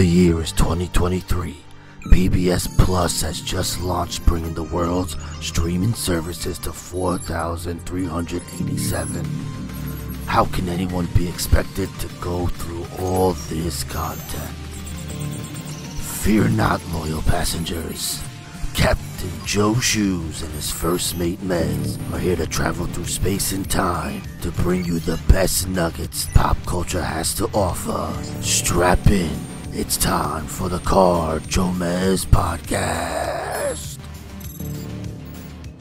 The year is 2023. PBS Plus has just launched, bringing the world's streaming services to 4,387. How can anyone be expected to go through all this content? Fear not, loyal passengers. Captain Joe Shoes and his first mate Mez are here to travel through space and time to bring you the best nuggets pop culture has to offer. Strap in. It's time for the Car JoeMeZ podcast.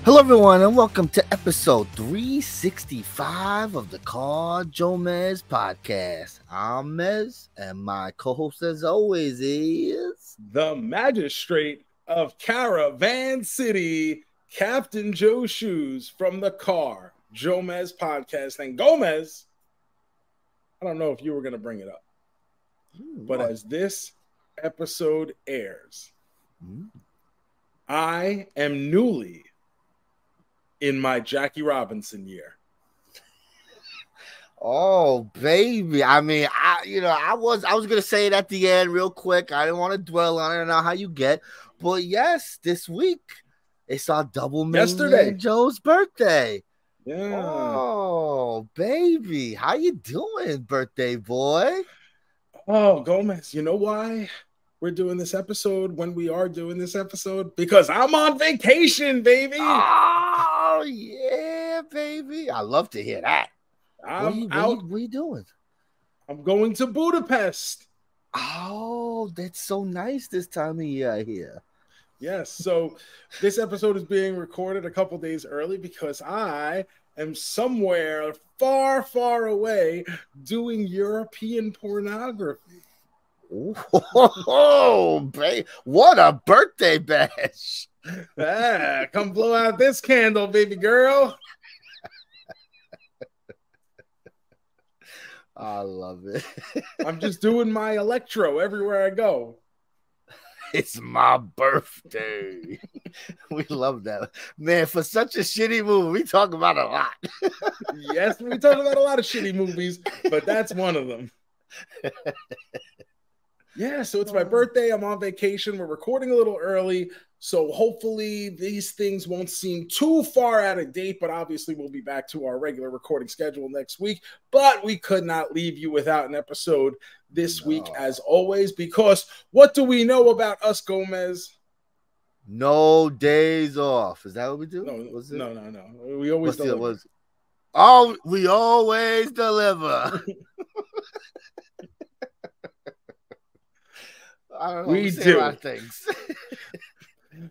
Hello, everyone, and welcome to episode 365 of the Car JoeMeZ podcast. I'm Mez, and my co host, as always, is the magistrate of Caravan City, Captain Joe Shoes from the Car JoeMeZ podcast. And Gomez, I don't know if you were going to bring it up, Hmm, but as this episode airs, I am newly in my Jackie Robinson year. Oh, baby. I mean, I you know, I was I was gonna say it at the end real quick. I didn't want to dwell on it. I don't know how you get, but yes, this week it's our double main Yesterday. Joe's birthday. Yeah. Oh, baby. How you doing, birthday boy? Oh, Gomez, you know why we're doing this episode when we are doing this episode? Because I'm on vacation, baby. Oh, yeah, baby. I love to hear that. What are, you, I'm what, are out. you, what are you doing? I'm going to Budapest. Oh, that's so nice this time of year here. Yes. So this episode is being recorded a couple days early because I am somewhere far, far away doing European pornography. Oh, babe. What a birthday bash. Ah, come blow out this candle, baby girl. I love it. I'm just doing my electro everywhere I go. It's my birthday. we love that. Man, for such a shitty movie, we talk about a lot. Yes, we talk about a lot of shitty movies, but that's one of them. Yeah, so it's my birthday. I'm on vacation. We're recording a little early. So hopefully these things won't seem too far out of date, but obviously we'll be back to our regular recording schedule next week. But we could not leave you without an episode this week, as always, because what do we know about us, Gomez? No days off. Is that what we do? No, Was it? no, no, no. We always What's deliver. was Oh, we always deliver. I don't know. We say a lot do. of things.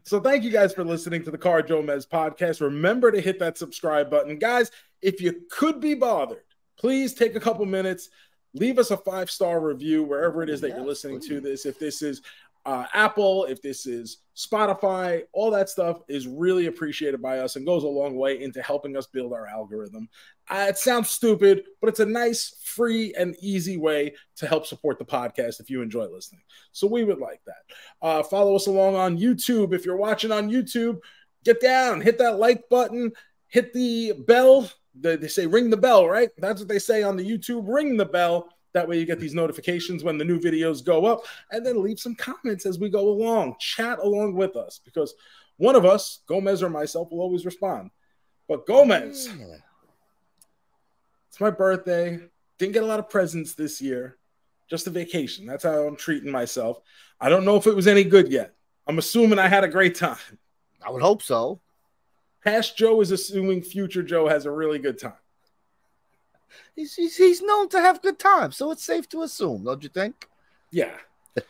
So thank you guys for listening to the Car JoeMeZ podcast. Remember to hit that subscribe button. Guys, if you could be bothered, please take a couple minutes, leave us a five-star review wherever it is that you're listening to this. If this is uh, Apple, if this is Spotify, all that stuff is really appreciated by us and goes a long way into helping us build our algorithm. Uh, it sounds stupid, but it's a nice, free, and easy way to help support the podcast if you enjoy listening. So we would like that. Uh, follow us along on YouTube. If you're watching on YouTube, get down, hit that like button, hit the bell. They, they say ring the bell, right? That's what they say on the YouTube. Ring the bell. That way you get these notifications when the new videos go up. And then leave some comments as we go along. Chat along with us because one of us, Gomez or myself, will always respond. But Gomez, Yeah. it's my birthday. Didn't get a lot of presents this year. Just a vacation. That's how I'm treating myself. I don't know if it was any good yet. I'm assuming I had a great time. I would hope so. Past Joe is assuming future Joe has a really good time. He's, he's, he's known to have good times, so it's safe to assume, don't you think? Yeah.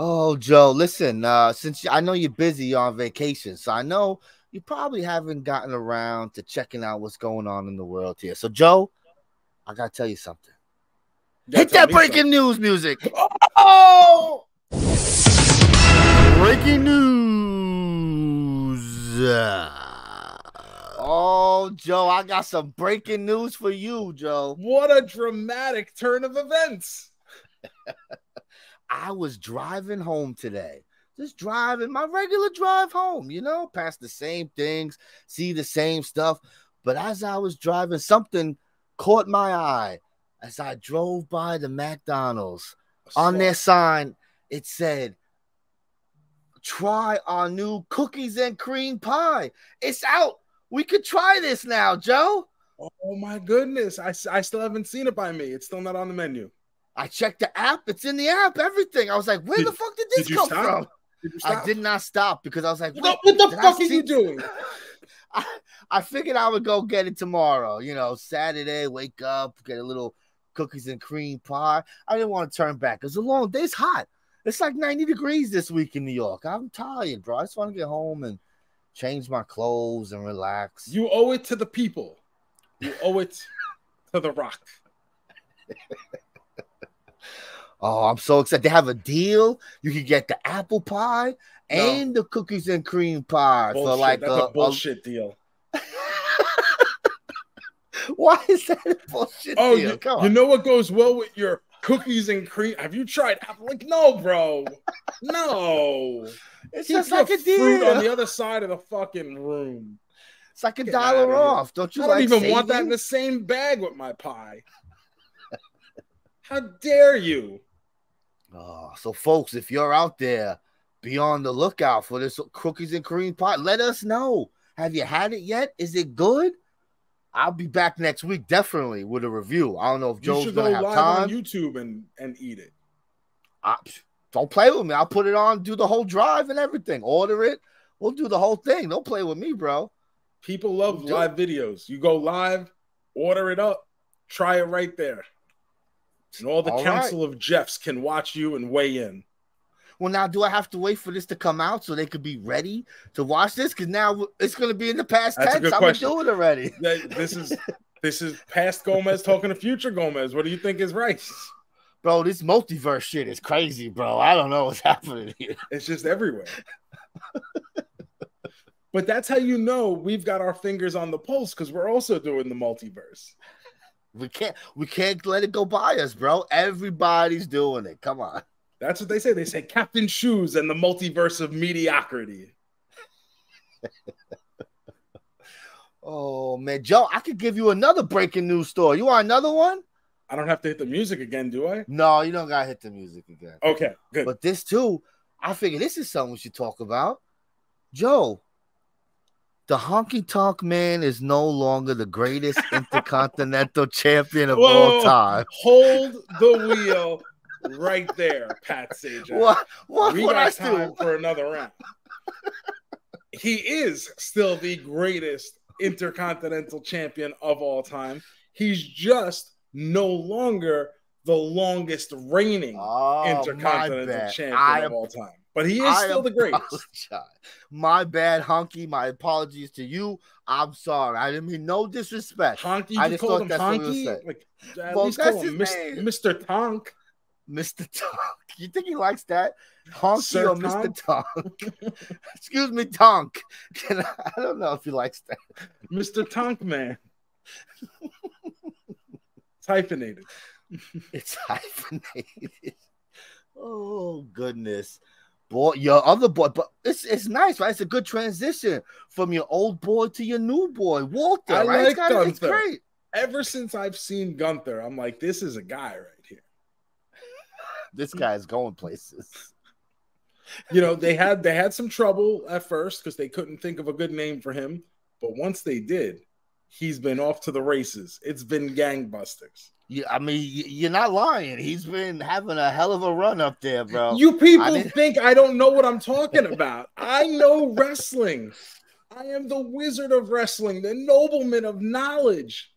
Oh, Joe, listen, uh, since I know you're busy, you're on vacation, so I know you probably haven't gotten around to checking out what's going on in the world here. So, Joe, I gotta tell you something. You Hit that breaking news music. Oh! Breaking news. Oh, Joe, I got some breaking news for you, Joe. What a dramatic turn of events. I was driving home today. Just driving my regular drive home, you know, past the same things, see the same stuff. But as I was driving, something caught my eye. as I drove by the McDonald's. On their sign, it said, "Try our new cookies and cream pie. It's out. We could try this now, Joe." Oh my goodness. I, I still haven't seen it by me. It's still not on the menu. I checked the app. It's in the app. Everything. I was like, "Where Did- the fuck did this Did come stop? from?" Did I did not stop because I was like, What what the I fuck are see- you doing? I, I figured I would go get it tomorrow. You know, Saturday, wake up, get a little cookies and cream pie. I didn't want to turn back. It's a long day. It's hot. It's like 90 degrees this week in New York. I'm tired, bro. I just want to get home and change my clothes and relax. You owe it to the people. You owe it to the rock. oh, I'm so excited. They have a deal. You can get the apple pie No. and the cookies and cream pie Bullshit. for like That's a, a a- bullshit deal. Why is that a bullshit Oh, deal? you, you know what goes well with your cookies and cream? Have you tried? I'm like, no, bro. No. it's Keep just like a fruit deal. on the other side of the fucking room. It's like a Get dollar off. Don't you I don't like even want that in the same bag with my pie. How dare you? Oh, so folks, if you're out there, be on the lookout for this cookies and cream pie. Let us know. Have you had it yet? Is it good? I'll be back next week, definitely with a review. I don't know if Joe's should go gonna have live time. on YouTube and, and eat it. I- don't play with me. I'll put it on, do the whole drive and everything. Order it. We'll do the whole thing. Don't play with me, bro. People love it. live videos. You go live, order it up, try it right there. And all the All council of Jeffs can watch you and weigh in. Well, now do I have to wait for this to come out so they could be ready to watch this? Because now it's gonna be in the past That's a tense. I'm question. gonna do it already. This is this is past Gomez talking to future Gomez. What do you think is right? Bro, this multiverse shit is crazy, bro. I don't know what's happening here. It's just everywhere. but that's how you know we've got our fingers on the pulse because we're also doing the multiverse. We can't we can't let it go by us, bro. Everybody's doing it. Come on. That's what they say. They say Captain Shoes and the multiverse of mediocrity. Oh man, Joe, I could give you another breaking news story. You want another one? I don't have to hit the music again, do I? No, you don't gotta hit the music again. Okay, good. But this too, I figure this is something we should talk about. Joe, the honky tonk man is no longer the greatest intercontinental champion of all time. Hold the wheel right there, Pat Sajak. What what we got time do? for another round. he is still the greatest intercontinental champion of all time. He's just no longer the longest reigning Oh, intercontinental champion I of all time. But he is I still the greatest. My bad, Honky. My apologies to you. I'm sorry. I didn't mean no disrespect. Honky, I just called him that's what we Honky? Like, at Well, least call him. Mr. Tonk. Mr. Tonk. You think he likes that? Honky Sir or Mr. Tonk? Excuse me, Tonk. Can I, I don't know if he likes that. Mr. Tonk Man. it's hyphenated. It's hyphenated. Oh goodness. Boy, your other boy, but it's it's nice, right? It's a good transition from your old boy to your new boy, Walter. I right? like it's, kinda- it's Gunther. great. Ever since I've seen Gunther, I'm like, this is a guy right. This guy's going places. You know, they had they had some trouble at first because they couldn't think of a good name for him, but once they did, he's been off to the races. It's been gangbusters. Yeah, I mean, you're not lying. He's been having a hell of a run up there, bro. You people didn't- think I don't know what I'm talking about. I know wrestling. I am the wizard of wrestling, the nobleman of knowledge.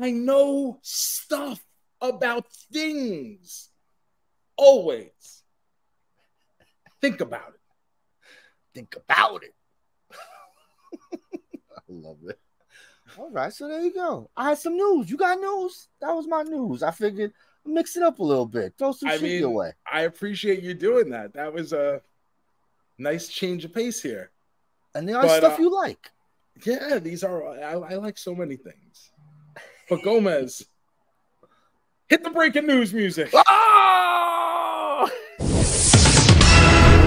I know stuff about things. Always. Think about it. Think about it. I love it. All right, so there you go. I had some news. You got news? That was my news. I figured mix it up a little bit. Throw some I shit your mean- way. I appreciate you doing that. That was a nice change of pace here. And there are but, stuff uh, you like. Yeah, these are I, I like so many things. But Gomez, hit the breaking news music. Ah!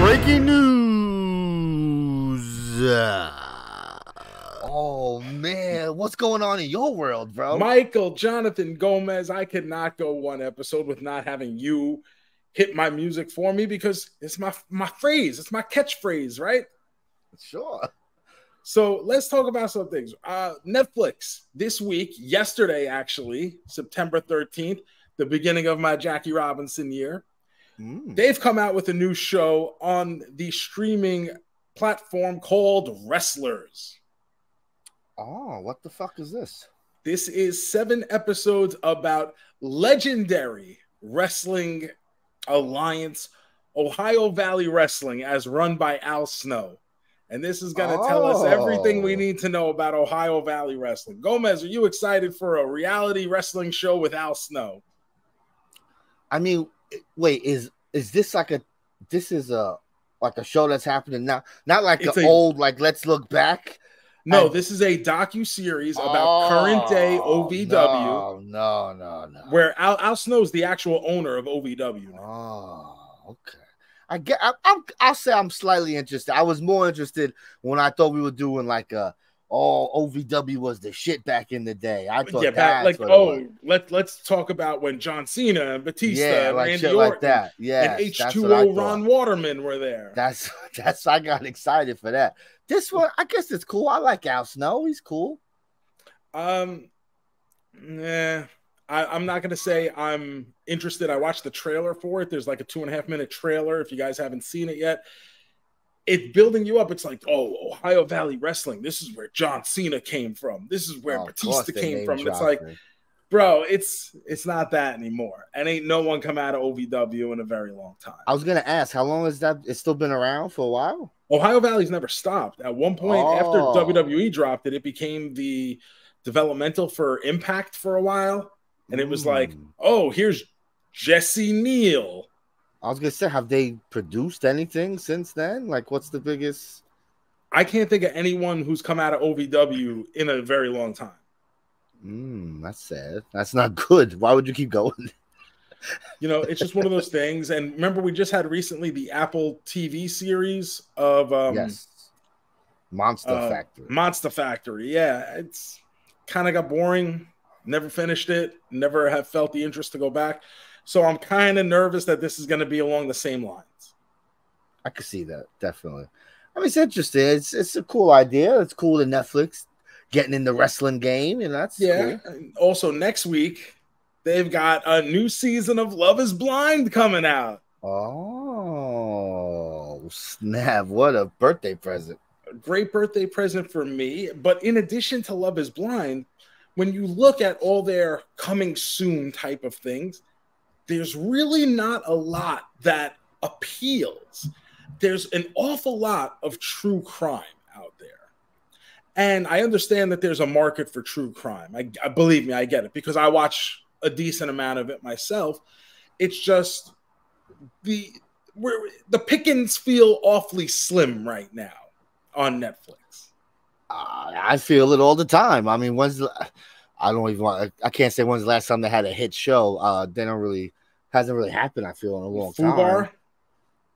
Breaking news. Oh man, what's going on in your world, bro? Michael Jonathan Gomez. I could not go one episode with not having you hit my music for me because it's my my phrase, it's my catchphrase, right? Sure. So let's talk about some things. Uh, Netflix this week, yesterday actually, September 13th, the beginning of my Jackie Robinson year, mm. they've come out with a new show on the streaming platform called Wrestlers. Oh, what the fuck is this? This is seven episodes about legendary wrestling alliance, Ohio Valley Wrestling, as run by Al Snow. And this is going to oh. tell us everything we oh. need to know about Ohio Valley Wrestling. Gomez, are you excited for a reality wrestling show with Al Snow? I mean, wait, is is this like a this is a like a show that's happening now? Not like it's an old like let's look back. No, I, this is a docu series about oh, current day OVW. No, no, no, no. Where Al, Al Snow is the actual owner of OVW. Oh, okay. I get. I, I'm. I'll say I'm slightly interested. I was more interested when I thought we were doing like a. Oh, OVW was the shit back in the day. I thought yeah, back, like oh, let let's talk about when John Cena and Batista, yeah, like Randy Orton, like that, yeah, and H two O Ron Waterman were there. That's that's I got excited for that. This one, I guess it's cool. I like Al Snow. He's cool. Um, yeah, I, am not gonna say I'm interested. I watched the trailer for it. There's like a two and a half minute trailer. If you guys haven't seen it yet, it's building you up. It's like, oh, Ohio Valley Wrestling. This is where John Cena came from. This is where oh, Batista came from. It's like, bro, it's it's not that anymore. And ain't no one come out of OVW in a very long time. I was gonna ask, how long has that? It's still been around for a while. Ohio Valley's never stopped. At one point, oh. after WWE dropped it, it became the developmental for Impact for a while, and it was mm. like, oh, here's Jesse Neal. I was gonna say, have they produced anything since then? Like, what's the biggest? I can't think of anyone who's come out of OVW in a very long time. Mm, that's sad. That's not good. Why would you keep going? you know, it's just one of those things. And remember, we just had recently the Apple TV series of um, yes, Monster uh, Factory. Monster Factory. Yeah, it's kind of got boring. Never finished it. Never have felt the interest to go back. So I'm kind of nervous that this is going to be along the same lines. I could see that definitely. I mean, it's interesting. It's it's a cool idea. It's cool to Netflix getting in the wrestling game, and that's yeah. Cool. Also, next week they've got a new season of Love Is Blind coming out. Oh snap! What a birthday present! A great birthday present for me. But in addition to Love Is Blind, when you look at all their coming soon type of things, there's really not a lot that appeals. There's an awful lot of true crime out there. And I understand that there's a market for true crime. I, I believe me, I get it because I watch a decent amount of it myself. It's just the the pickings feel awfully slim right now on Netflix. I feel it all the time. I mean, when's the, I don't even want. I can't say when's the last time they had a hit show. Uh, they don't really hasn't really happened. I feel in a long Fubar? time.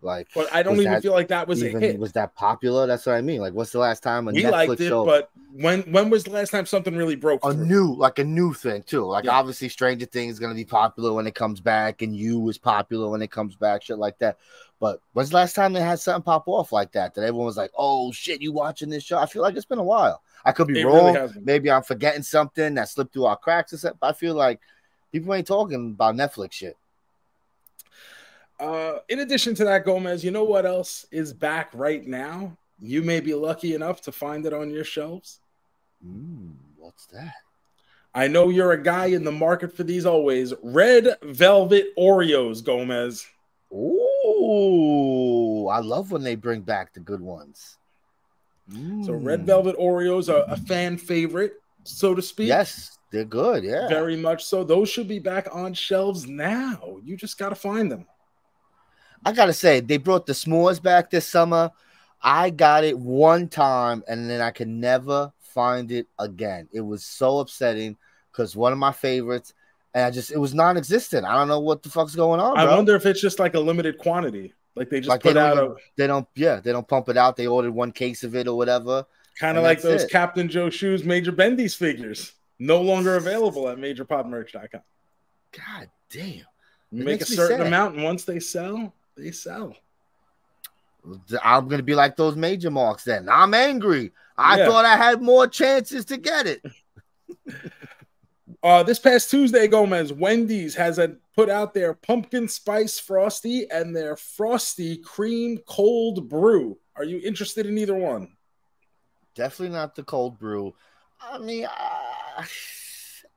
Like, but I don't even feel like that was even, a hit. Was that popular? That's what I mean. Like, what's the last time a we Netflix liked it, show? But when when was the last time something really broke? A through? new, like a new thing too. Like, yeah. obviously, Stranger Things is gonna be popular when it comes back, and You is popular when it comes back, shit like that. But when's the last time they had something pop off like that? That everyone was like, "Oh shit, you watching this show?" I feel like it's been a while. I could be it wrong. Really Maybe I'm forgetting something that slipped through our cracks. Or something. But I feel like people ain't talking about Netflix shit. Uh, in addition to that, Gomez, you know what else is back right now? You may be lucky enough to find it on your shelves. Mm, what's that? I know you're a guy in the market for these always. Red Velvet Oreos, Gomez. Ooh, I love when they bring back the good ones. Mm. So, Red Velvet Oreos are a fan favorite, so to speak. Yes, they're good. Yeah, very much so. Those should be back on shelves now. You just got to find them. I gotta say, they brought the s'mores back this summer. I got it one time and then I could never find it again. It was so upsetting because one of my favorites, and I just it was non-existent. I don't know what the fuck's going on. I wonder if it's just like a limited quantity. Like they just like put they out a... they don't yeah, they don't pump it out. They ordered one case of it or whatever. Kind of like those it. Captain Joe Shoes Major Bendies figures, no longer available at MajorPopMerch.com. God damn. Make a certain amount, and once they sell, they sell. I'm gonna be like those major marks then. I'm angry. I yeah. thought I had more chances to get it. uh, this past Tuesday, Gomez, Wendy's has a, put out their pumpkin spice frosty and their frosty cream cold brew. Are you interested in either one? Definitely not the cold brew. I mean, uh,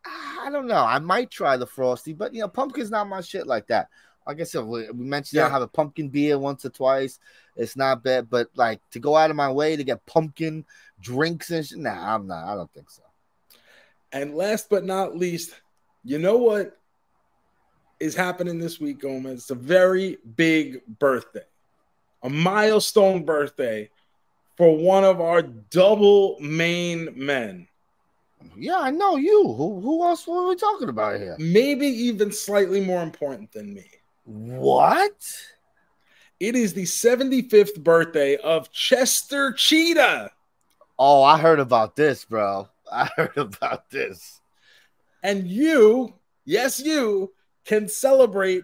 I don't know. I might try the frosty, but you know, pumpkin's not my shit like that. Like I said, we, mentioned yeah. I have a pumpkin beer once or twice. It's not bad, but like to go out of my way to get pumpkin drinks and shit, nah, I'm not. I don't think so. And last but not least, you know what is happening this week, Gomez? It's a very big birthday, a milestone birthday for one of our double main men. Yeah, I know you. Who, who else were we talking about here? Maybe even slightly more important than me. What? It is the 75th birthday of Chester Cheetah. Oh, I heard about this, bro. I heard about this. And you, yes, you can celebrate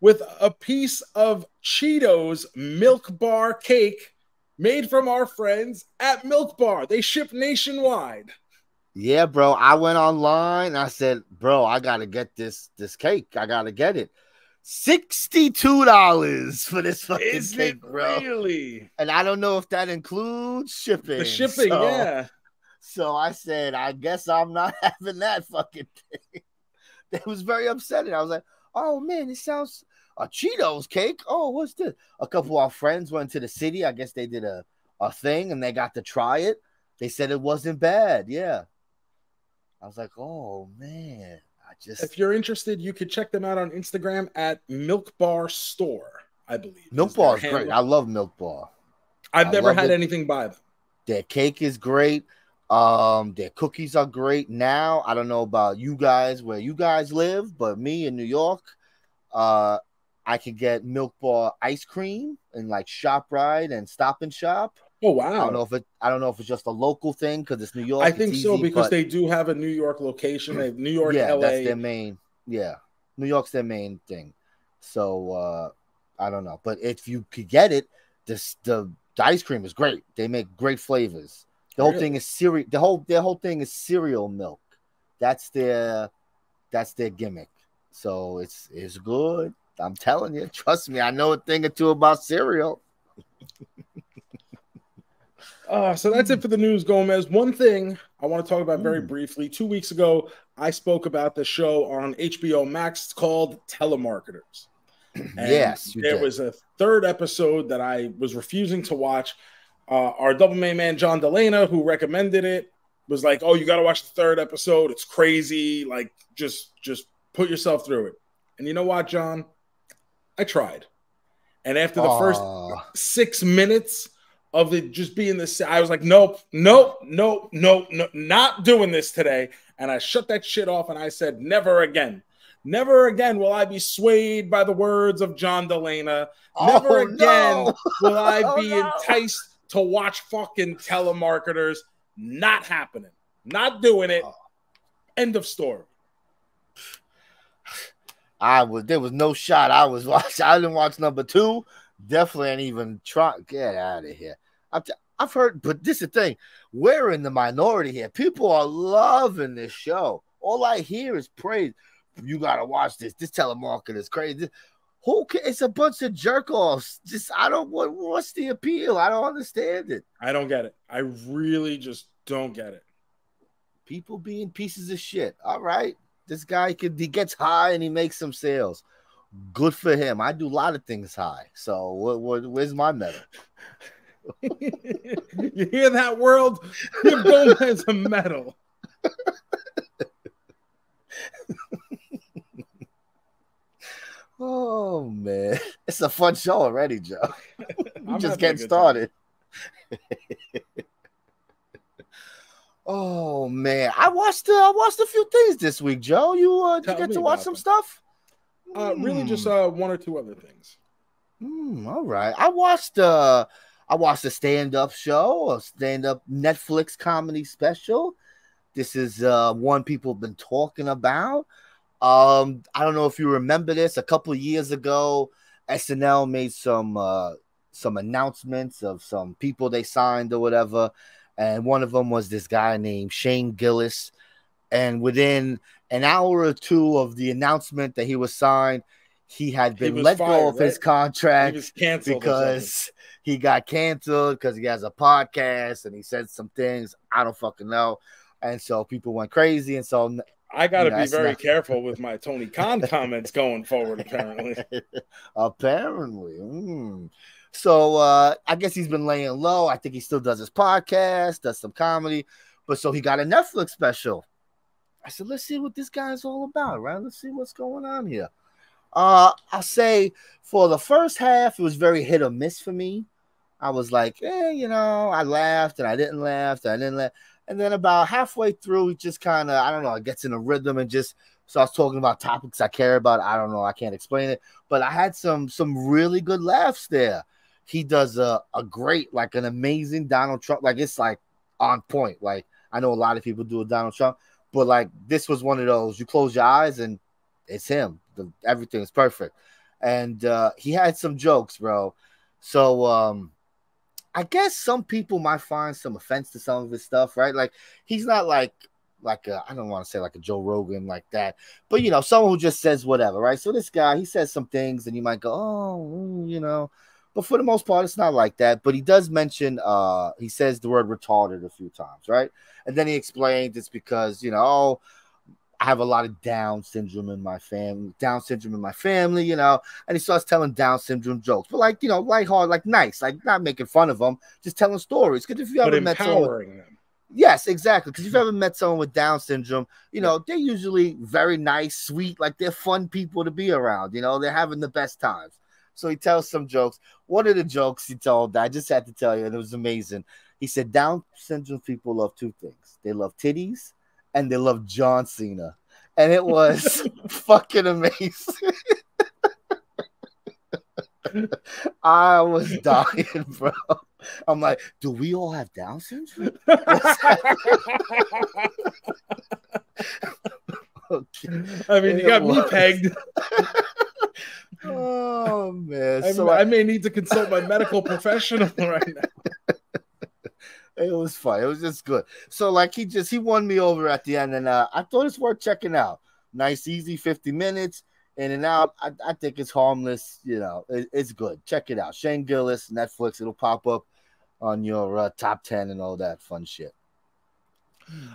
with a piece of Cheetos milk bar cake made from our friends at Milk Bar. They ship nationwide. Yeah, bro. I went online. I said, bro, I gotta get this this cake. I gotta get it. $62 for this fucking Is cake, bro. Really? And I don't know if that includes shipping. The shipping, so, yeah. So I said, I guess I'm not having that fucking thing. It was very upsetting. I was like, oh man, it sounds a Cheetos cake. Oh, what's this? A couple of our friends went to the city. I guess they did a, a thing and they got to try it. They said it wasn't bad. Yeah. I was like, oh man. I just if you're interested, you could check them out on Instagram at Milk Bar Store, I believe. Milk Bar is great. I love Milk Bar. I've I never had it. anything by them. Their cake is great. Um, their cookies are great now. I don't know about you guys where you guys live, but me in New York, uh, I could get Milk Bar ice cream and like ShopRite and Stop and Shop. Oh wow! I don't know if it. I don't know if it's just a local thing because it's New York. I think so because they do have a New York location. They have New York, yeah, LA. that's their main. Yeah, New York's their main thing. So uh I don't know, but if you could get it, this the, the ice cream is great. They make great flavors. The whole thing is cereal. The whole their whole thing is cereal milk. That's their that's their gimmick. So it's it's good. I'm telling you, trust me, I know a thing or two about cereal. Uh, so that's it for the news, Gomez. One thing I want to talk about very mm. briefly. Two weeks ago, I spoke about the show on HBO Max. It's called Telemarketers. And yes, there did. was a third episode that I was refusing to watch. Uh, our double main man John Delana, who recommended it, was like, "Oh, you got to watch the third episode. It's crazy. Like, just just put yourself through it." And you know what, John? I tried. And after the Aww. first six minutes, of it just being this. I was like, nope, nope, nope, nope, nope, not doing this today. And I shut that shit off and I said, never again. Never again will I be swayed by the words of John Delana. Oh, never oh, again no. will I oh, be oh, no. enticed to watch fucking telemarketers. Not happening. Not doing it. Oh. End of story. I was there was no shot. I was watching. I didn't watch number two. Definitely ain't even try. Get out of here. I've, I've heard, but this is the thing. We're in the minority here. People are loving this show. All I hear is praise. You gotta watch this. This telemarketer is crazy. Who can, it's a bunch of jerk offs. Just I don't what what's the appeal? I don't understand it. I don't get it. I really just don't get it. People being pieces of shit. All right. This guy could he gets high and he makes some sales. Good for him. I do a lot of things high. So what, what where's my medal? you hear that world? Give Gomez a medal. oh man, it's a fun show already, Joe. we just getting started. oh man, I watched uh, I watched a few things this week, Joe. You uh, did you get to watch some them. stuff? Uh, really, just hmm. uh, one or two other things. Mm, all right, I watched uh I watched a stand-up show, a stand-up Netflix comedy special. This is uh, one people have been talking about. Um, I don't know if you remember this. A couple of years ago, SNL made some uh, some announcements of some people they signed or whatever, and one of them was this guy named Shane Gillis. And within an hour or two of the announcement that he was signed, he had been he let fired, go of right? his contract because he got canceled because he has a podcast and he said some things I don't fucking know, and so people went crazy, and so I got to be very not... careful with my Tony Khan comments going forward. Apparently, apparently. Mm. So uh, I guess he's been laying low. I think he still does his podcast, does some comedy, but so he got a Netflix special. I said, let's see what this guy's all about, right? Let's see what's going on here. Uh, I'll say for the first half, it was very hit or miss for me. I was like, eh, you know, I laughed and I didn't laugh, and I didn't laugh. And then about halfway through, he just kind of, I don't know, it gets in a rhythm and just starts talking about topics I care about. I don't know, I can't explain it, but I had some some really good laughs there. He does a, a great, like an amazing Donald Trump, like it's like on point. Like I know a lot of people do a Donald Trump, but like this was one of those you close your eyes and it's him. The, everything is perfect. And uh, he had some jokes, bro. So um, I guess some people might find some offense to some of his stuff, right? Like he's not like like I don't want to say like a Joe Rogan like that, but you know, someone who just says whatever, right? So this guy, he says some things, and you might go, oh, you know, but for the most part, it's not like that. But he does mention, uh, he says the word retarded a few times, right? And then he explains it's because you know, oh, I have a lot of Down syndrome in my family, Down syndrome in my family, you know, and he starts telling Down syndrome jokes, but like, you know, lighthearted, like nice, like not making fun of them, just telling stories. Because if you ever met someone, them. yes, exactly. Because if you ever met someone with Down syndrome, you know, they're usually very nice, sweet, like they're fun people to be around, you know, they're having the best times. So he tells some jokes. One of the jokes he told, I just had to tell you, and it was amazing. He said, Down syndrome people love two things they love titties and they love John Cena. And it was fucking amazing. I was dying, bro. I'm like, do we all have Down syndrome? okay. I mean, you got me pegged. Oh man! I, so I, I may need to consult my medical professional right now. It was fun. It was just good. So like he just he won me over at the end, and uh, I thought it's worth checking out. Nice, easy, fifty minutes in and out. I, I think it's harmless. You know, it, it's good. Check it out. Shane Gillis, Netflix. It'll pop up on your uh, top ten and all that fun shit.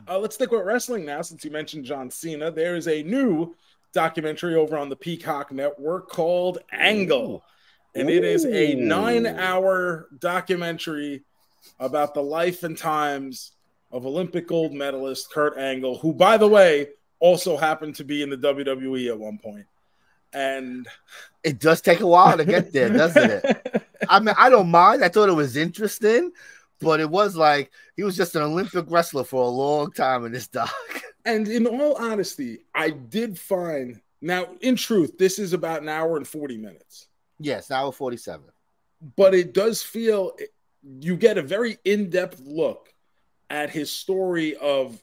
Uh, let's stick with wrestling now, since you mentioned John Cena. There is a new documentary over on the Peacock Network called Angle, and it is a nine-hour documentary about the life and times of Olympic gold medalist Kurt Angle, who, by the way, also happened to be in the WWE at one point. And it does take a while to get there, doesn't it? I mean, I don't mind. I thought it was interesting, but it was like he was just an Olympic wrestler for a long time in this doc. And in all honesty, I did find now, in truth, this is about an hour and 40 minutes. Yes, hour 47. But it does feel you get a very in-depth look at his story of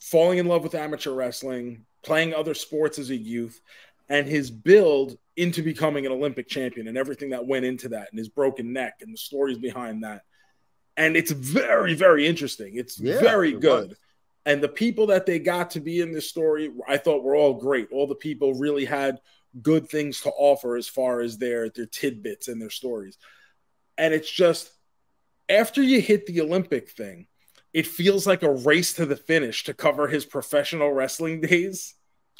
falling in love with amateur wrestling, playing other sports as a youth, and his build into becoming an Olympic champion and everything that went into that and his broken neck and the stories behind that. And it's very, very interesting. It's yeah, very good. And the people that they got to be in this story, I thought were all great. All the people really had good things to offer as far as their their tidbits and their stories. And it's just after you hit the Olympic thing, it feels like a race to the finish to cover his professional wrestling days.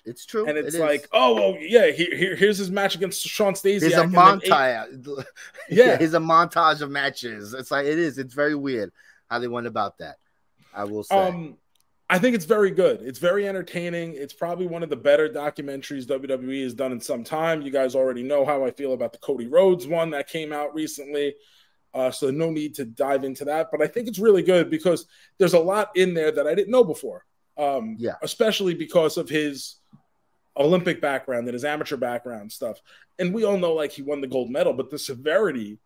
It's true. And it's it like, oh, well, yeah, here, here, here's his match against Shawn Stasiak. Here's a montage. yeah, here's a montage of matches. It's like it is. It's very weird how they went about that. I will say. Um, I think it's very good. It's very entertaining. It's probably one of the better documentaries WWE has done in some time. You guys already know how I feel about the Cody Rhodes one that came out recently. Uh, so no need to dive into that. But I think it's really good because there's a lot in there that I didn't know before. Um, yeah. Especially because of his Olympic background and his amateur background stuff. And we all know like he won the gold medal, but the severity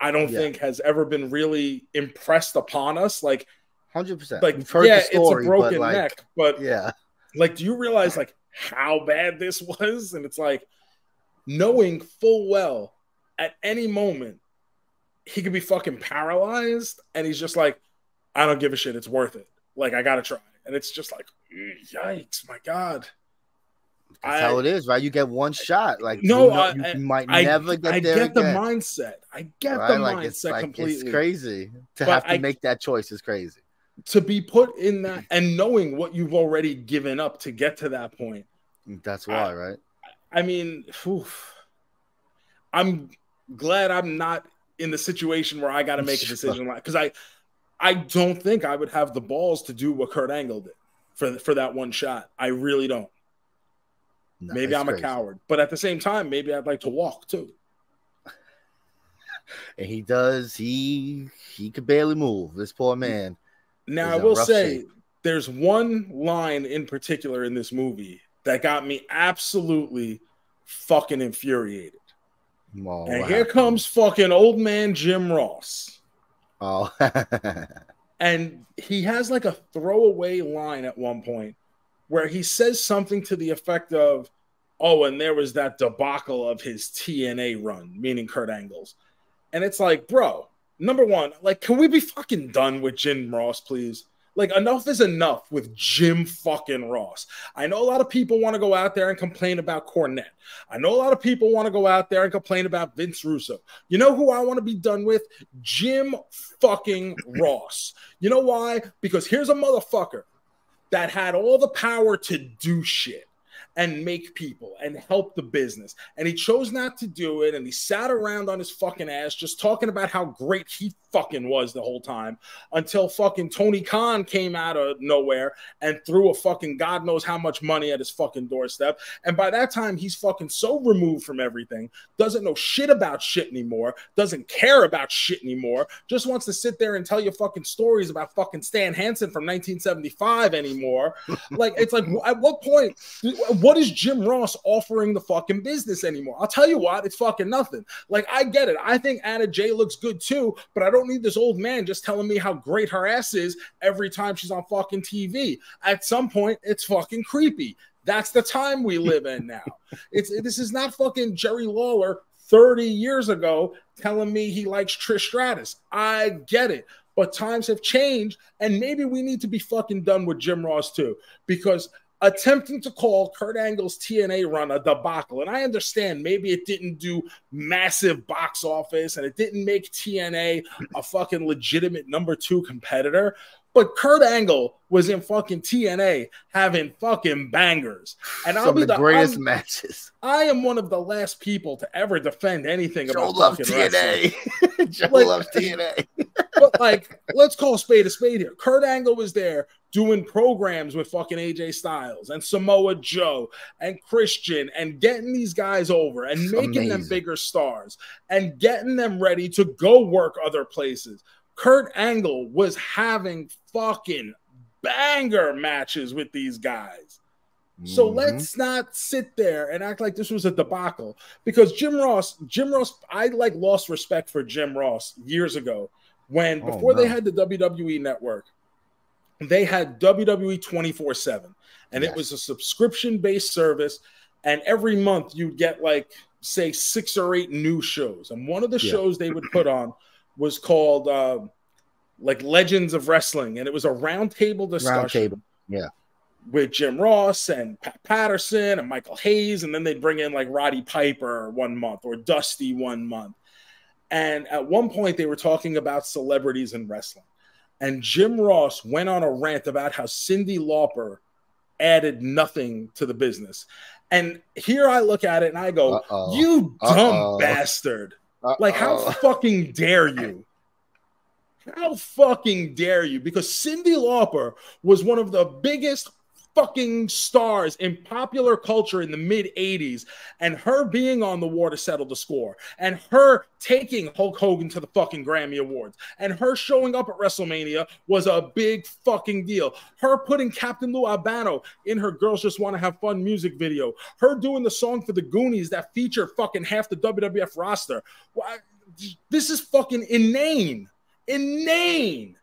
I don't Yeah. think has ever been really impressed upon us. Like, Hundred percent. like We've heard yeah, the story, it's a broken but like, neck, but yeah, like, do you realize like how bad this was? And it's like knowing full well at any moment he could be fucking paralyzed, and he's just like, I don't give a shit. It's worth it. Like, I gotta try. And it's just like, yikes, my god. that's I- how it is, right? You get one shot. Like No, you, know- I- you might I never get I there get the mindset. I get right? the like mindset it's like completely. it's crazy to But have to I- make that choice. Is crazy. To be put in that mm-hmm. and knowing what you've already given up to get to that point. That's I- why, right? I mean, oof. I'm glad I'm not in the situation where I got to make a decision like because I, I don't think I would have the balls to do what Kurt Angle did for for that one shot. I really don't. No, Maybe I'm crazy. a coward, but at the same time, maybe I'd like to walk too. and he does. He he could barely move. This poor man. Now I will say shape. there's one line in particular in this movie that got me absolutely fucking infuriated. And here comes fucking old man Jim Ross. Oh, And he has like a throwaway line at one point where he says something to the effect of, Oh, and there was that debacle of his TNA run, meaning Kurt Angle's. And it's like, bro, number one, like, can we be fucking done with Jim Ross, please? Like, enough is enough with Jim fucking Ross. I know a lot of people want to go out there and complain about Cornette. I know a lot of people want to go out there and complain about Vince Russo. You know who I want to be done with? Jim fucking Ross. You know why? Because here's a motherfucker that had all the power to do shit and make people and help the business. And he chose not to do it. And he sat around on his fucking ass just talking about how great he fucking was the whole time until fucking Tony Khan came out of nowhere and threw a fucking God knows how much money at his fucking doorstep. And by that time, he's fucking so removed from everything, doesn't know shit about shit anymore, doesn't care about shit anymore, just wants to sit there and tell you fucking stories about fucking Stan Hansen from 1975 anymore. like, it's like, at what point, what is Jim Ross offering the fucking business anymore? I'll tell you what, it's fucking nothing. Like, I get it. I think Anna Jay looks good too, but I don't need this old man just telling me how great her ass is every time she's on fucking TV. At some point, it's fucking creepy. That's the time we live in now. It's this is not fucking Jerry Lawler 30 years ago telling me he likes Trish Stratus. I get it. But times have changed, and maybe we need to be fucking done with Jim Ross too, because attempting to call Kurt Angle's TNA run a debacle, and I understand maybe it didn't do massive box office and it didn't make TNA a fucking legitimate number two competitor, but Kurt Angle was in fucking TNA having fucking bangers, and I'll be of the the greatest I'm- matches. I am one of the last people to ever defend anything Joe about loves fucking. TNA. Joe Like- loves TNA. But like, let's call spade a spade here. Kurt Angle was there doing programs with fucking AJ Styles and Samoa Joe and Christian and getting these guys over and It's making them bigger stars and getting them ready to go work other places. Kurt Angle was having fucking banger matches with these guys. So Mhm. let's not sit there and act like this was a debacle because Jim Ross, Jim Ross, I like lost respect for Jim Ross years ago when Oh, before they had the WWE network, they had WWE 24 7 and it was a subscription based service. And every month you'd get like, say, six or eight new shows. And one of the Yeah. shows they would put on was called uh, like Legends of Wrestling. And it was a roundtable discussion round table. with Jim Ross and Pat Patterson and Michael Hayes, and then they'd bring in like Roddy Piper one month or Dusty one month. And at one point, they were talking about celebrities in wrestling. And Jim Ross went on a rant about how Cyndi Lauper added nothing to the business. And here I look at it and I go, Uh-oh. You dumb Uh-oh. bastard. Like, how fucking dare you? How fucking dare you? Because Cyndi Lauper was one of the biggest fucking stars in popular culture in the mid 80s, and her being on the war to settle the score, and her taking Hulk Hogan to the fucking Grammy Awards, and her showing up at WrestleMania was a big fucking deal. Her putting Captain Lou Albano in her Girls Just Want to Have Fun music video, her doing the song for the Goonies that featured fucking half the WWF roster. This is fucking inane, inane.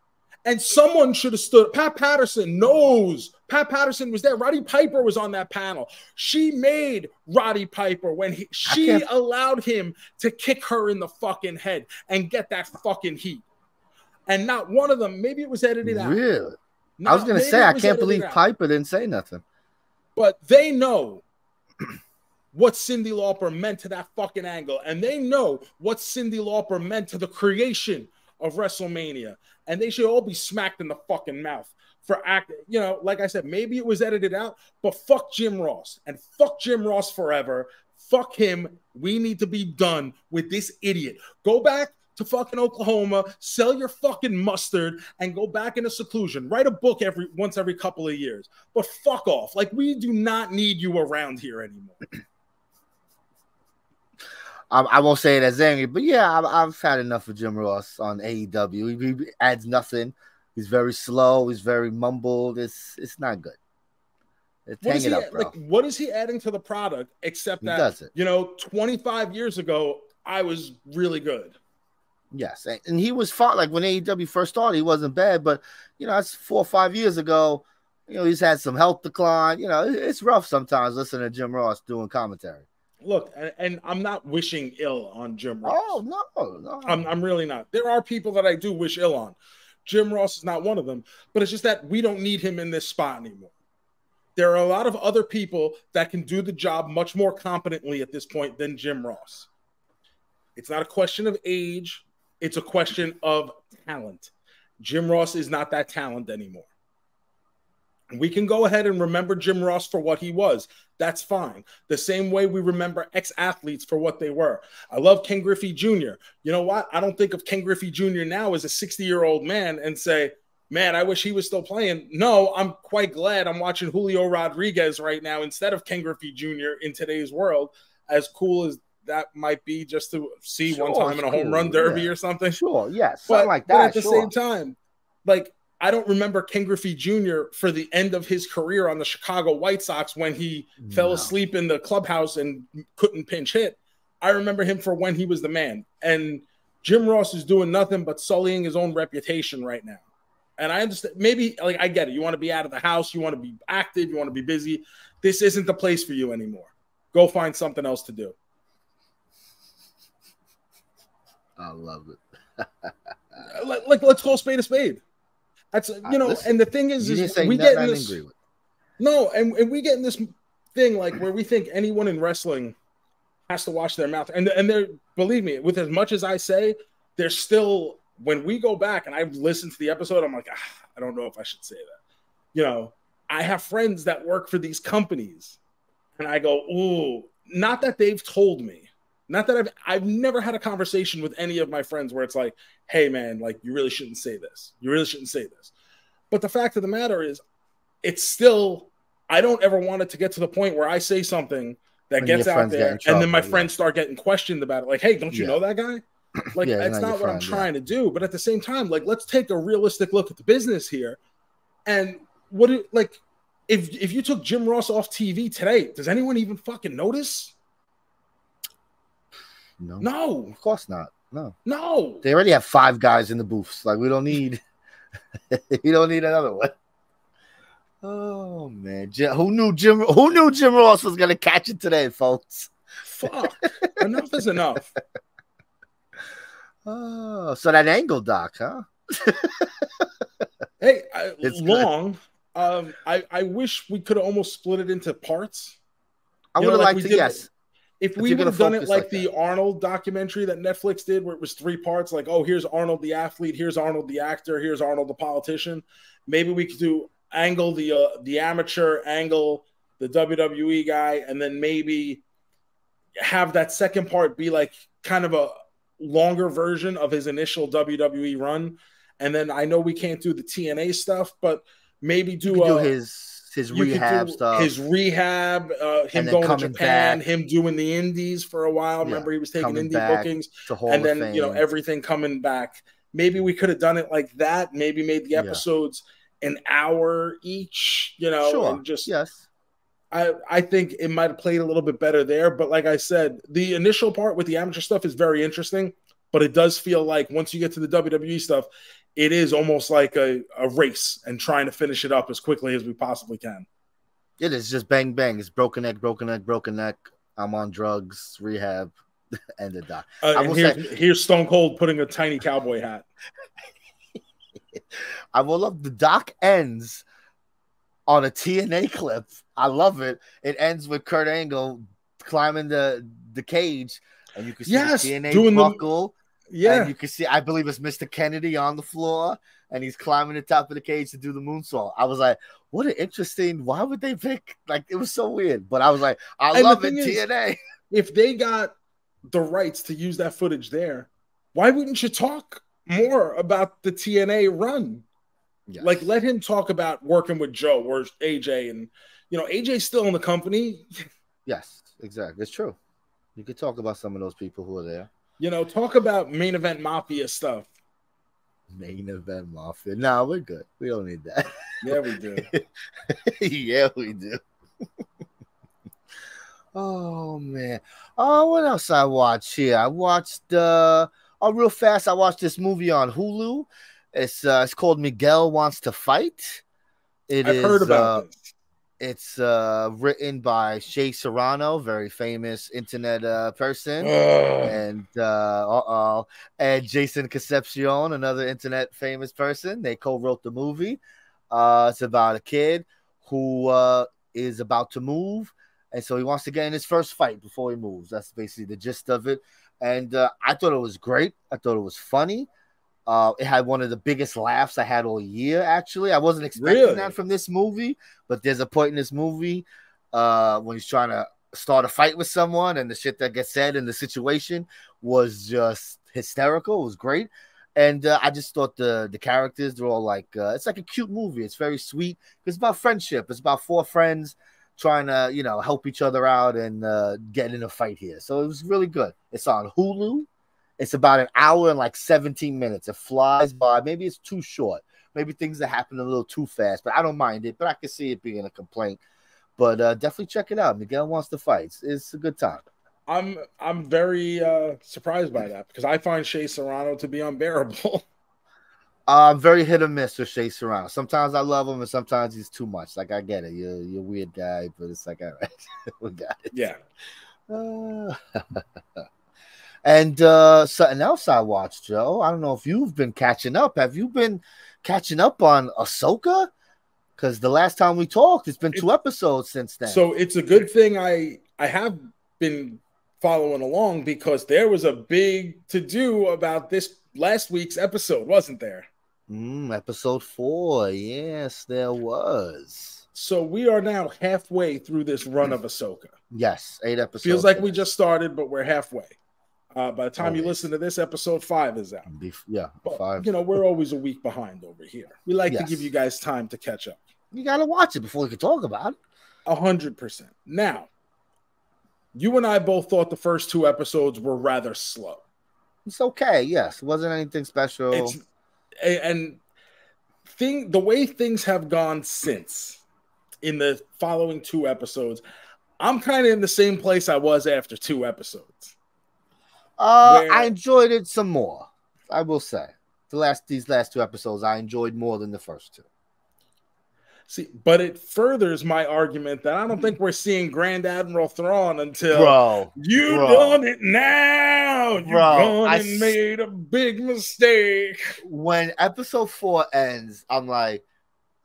And someone should have stood. Pat Patterson knows. Pat Patterson was there. Roddy Piper was on that panel. She made Roddy Piper when he, she allowed him to kick her in the fucking head and get that fucking heat. And not one of them, maybe it was edited out. Really? I was gonna say I can't believe out. Piper didn't say nothing. but they know what Cyndi Lauper meant to that fucking angle, and they know what Cyndi Lauper meant to the creation of WrestleMania, and they should all be smacked in the fucking mouth for acting. You know, like I said, maybe it was edited out, but fuck Jim Ross and fuck Jim Ross forever. Fuck him. We need to be done with this idiot. Go back to fucking Oklahoma, sell your fucking mustard, and go back into seclusion. Write a book every once every couple of years. But fuck off. Like we do not need you around here anymore. I, I won't say it as angry, but yeah, I've, I've had enough of Jim Ross on AEW. He, he adds nothing. He's very slow. He's very mumbled. It's it's not good. It's What is, he, up, like, what is he adding to the product except He that doesn't. you know 25 years ago I was really good. Yes, and, and he was fought like when AEW first started, he wasn't bad, but you know that's four or five years ago. You know he's had some health decline. You know it- it's rough sometimes listening to Jim Ross doing commentary. Look, and, and I'm not wishing ill on Jim Ross. Oh no, no, I'm, I'm really not. There are people that I do wish ill on. Jim Ross is not one of them, but it's just that we don't need him in this spot anymore. There are a lot of other people that can do the job much more competently at this point than Jim Ross. It's not a question of age, it's a question of talent. Jim Ross is not that talent anymore. We can go ahead and remember Jim Ross for what he was. That's fine. The same way we remember ex athletes for what they were. I love Ken Griffey Jr. You know what? I don't think of Ken Griffey Jr. now as a 60 year old man and say, man, I wish he was still playing. No, I'm quite glad I'm watching Julio Rodriguez right now instead of Ken Griffey Jr. in today's world. As cool as that might be just to see one time in a home run derby yeah. or something. sure, yes, something But, like but that. at the sure. same time, like I don't remember Ken Griffey Jr. for the end of his career on the Chicago White Sox when he fell asleep in the clubhouse and couldn't pinch hit. I remember him for when he was the man. And Jim Ross is doing nothing but sullying his own reputation right now. And I understand maybe like I get it. You want to be out of the house, you want to be active, you want to be busy. This isn't the place for you anymore. Go find something else to do. I love it. Like, like let's call spade a spade. That's you know, Uh, Listen, and the thing is, is we get in this. agree with. No, and, and we get in this thing like where we think anyone in wrestling has to wash their mouth. And and they're believe me, with as much as I say, there's still when we go back and I've listened to the episode, I'm like, ah, I don't know if I should say that. You know, I have friends that work for these companies, and I go, ooh, not that they've told me. Not that I've I've never had a conversation with any of my friends where it's like, hey man, like you really shouldn't say this. You really shouldn't say this. But the fact of the matter is, it's still I don't ever want it to get to the point where I say something that When gets out get there in and then my yeah. friends start getting questioned about it. Like, hey, don't you Yeah. know that guy? Like, Yeah, that's not not, what I'm friend, yeah. trying to do. But at the same time, like, let's take a realistic look at the business here. And what it like if if you took Jim Ross off TV today, does anyone even fucking notice? No, No, of course not. No, no. they already have five guys in the booths. Like we don't need, you don't need another one. Oh man, Jim, who knew Jim? Who knew Jim Ross was gonna catch it today, folks? Fuck. enough is enough. Oh, so that angle doc, huh? Hey, I, It's good. long. Um, I I wish we could have almost split it into parts. I would have like liked to. did- Yes, If If we would have done it like, like the Arnold documentary that Netflix did, where it was three parts, like, oh, here's Arnold the athlete, here's Arnold the actor, here's Arnold the politician. Maybe we could do angle the uh, the amateur, angle the WWE guy, and then maybe have that second part be like kind of a longer version of his initial WWE run. And then I know we can't do the TNA stuff, but maybe do, could do his his you rehab stuff. His rehab, uh, him going to Japan, back. him doing the indies for a while. Yeah, Remember, he was taking indie back bookings, and then you know everything coming back. Maybe we could have done it like that. Maybe made the Yeah. episodes an hour each. You know, sure, and just yes, I I think it might have played a little bit better there. But like I said, the initial part with the amateur stuff is very interesting. but it does feel like once you get to the WWE stuff, it is almost like a, a race and trying to finish it up as quickly as we possibly can. It is just bang bang. It's broken neck, broken neck, broken neck. I'm on drugs, rehab, and the doc. Uh, I and will here's, say- here's Stone Cold putting a tiny cowboy hat. I will love the doc ends on a TNA clip. I love it. It ends with Kurt Angle climbing the the cage, and you can see Yes, the TNA doing buckle. Yeah, And you can see, I believe it's Mr. Kennedy on the floor, and he's climbing the top of the cage to do the moonsault. I was like, what an interesting. Why would they pick? Like, it was so weird. But I was like, I And the love it, TNA. if they got the rights to use that footage there, why wouldn't you talk more about the TNA run? Yes. Like, let him talk about working with Joe or AJ, and you know, AJ's still in the company. yes, exactly. It's true. You could talk about some of those people who are there. You know, talk about main event mafia stuff. Main event mafia. No, we're good. We don't need that. Yeah, we do. yeah, we do. oh man. Oh, what else I watched here? I watched uh oh real fast. I watched this movie on Hulu. It's uh it's called Miguel Wants to Fight. It I've is, heard about uh, this. It's uh written by Shea Serrano, very famous internet uh person and uh uh and Jason Concepcion, another internet famous person. They co-wrote the movie. Uh it's about a kid who uh is about to move and so he wants to get in his first fight before he moves. That's basically the gist of it. And uh, I thought it was great. I thought it was funny. Uh, it had one of the biggest laughs I had all year. Actually, I wasn't expecting Really? that from this movie, but there's a point in this movie uh, when he's trying to start a fight with someone, and the shit that gets said in the situation was just hysterical. It was great, and uh, I just thought the the characters they're all like uh, it's like a cute movie. It's very sweet. It's about friendship. It's about four friends trying to you know help each other out and uh, get in a fight here. So it was really good. It's on Hulu. It's about an hour and like 17 minutes. It flies by. Maybe it's too short. Maybe things that happen a little too fast, but I don't mind it. But I can see it being a complaint. But uh, definitely check it out. Miguel wants to fight. It's, it's a good time. I'm I'm very uh, surprised by that because I find Shea Serrano to be unbearable. I'm uh, very hit or miss with Shea Serrano. Sometimes I love him, and sometimes he's too much. Like I get it, you're you're a weird guy, but it's like all right, we got it. yeah, Uh, and uh, something else I watched, Joe. I don't know if you've been catching up. Have you been catching up on Ahsoka? Because the last time we talked, it's been two episodes since then. so it's a good thing I I have been following along because there was a big to do about this last week's episode, wasn't there? Mm, episode four, yes, there was. So we are now halfway through this run of Ahsoka. Yes, eight episodes. Feels like we just started, but we're halfway. Uh, by the time you listen to this, episode five is out. Yeah, But, five. you know, we're always a week behind over here. We like Yes. to give you guys time to catch up. You gotta watch it before we can talk about it. A hundred percent. Now, you and I both thought the first two episodes were rather slow. It's okay. Yes, it wasn't anything special. It's and thing the way things have gone since in the following two episodes, I'm kind of in the same place I was after two episodes. Uh, Where- I enjoyed it some more. I will say the last these last two episodes I enjoyed more than the first two. See, but it furthers my argument that I don't think we're seeing Grand Admiral Thrawn until Bro, you bro. done it now. You Bro, I and made a big mistake. when episode four ends, I'm like,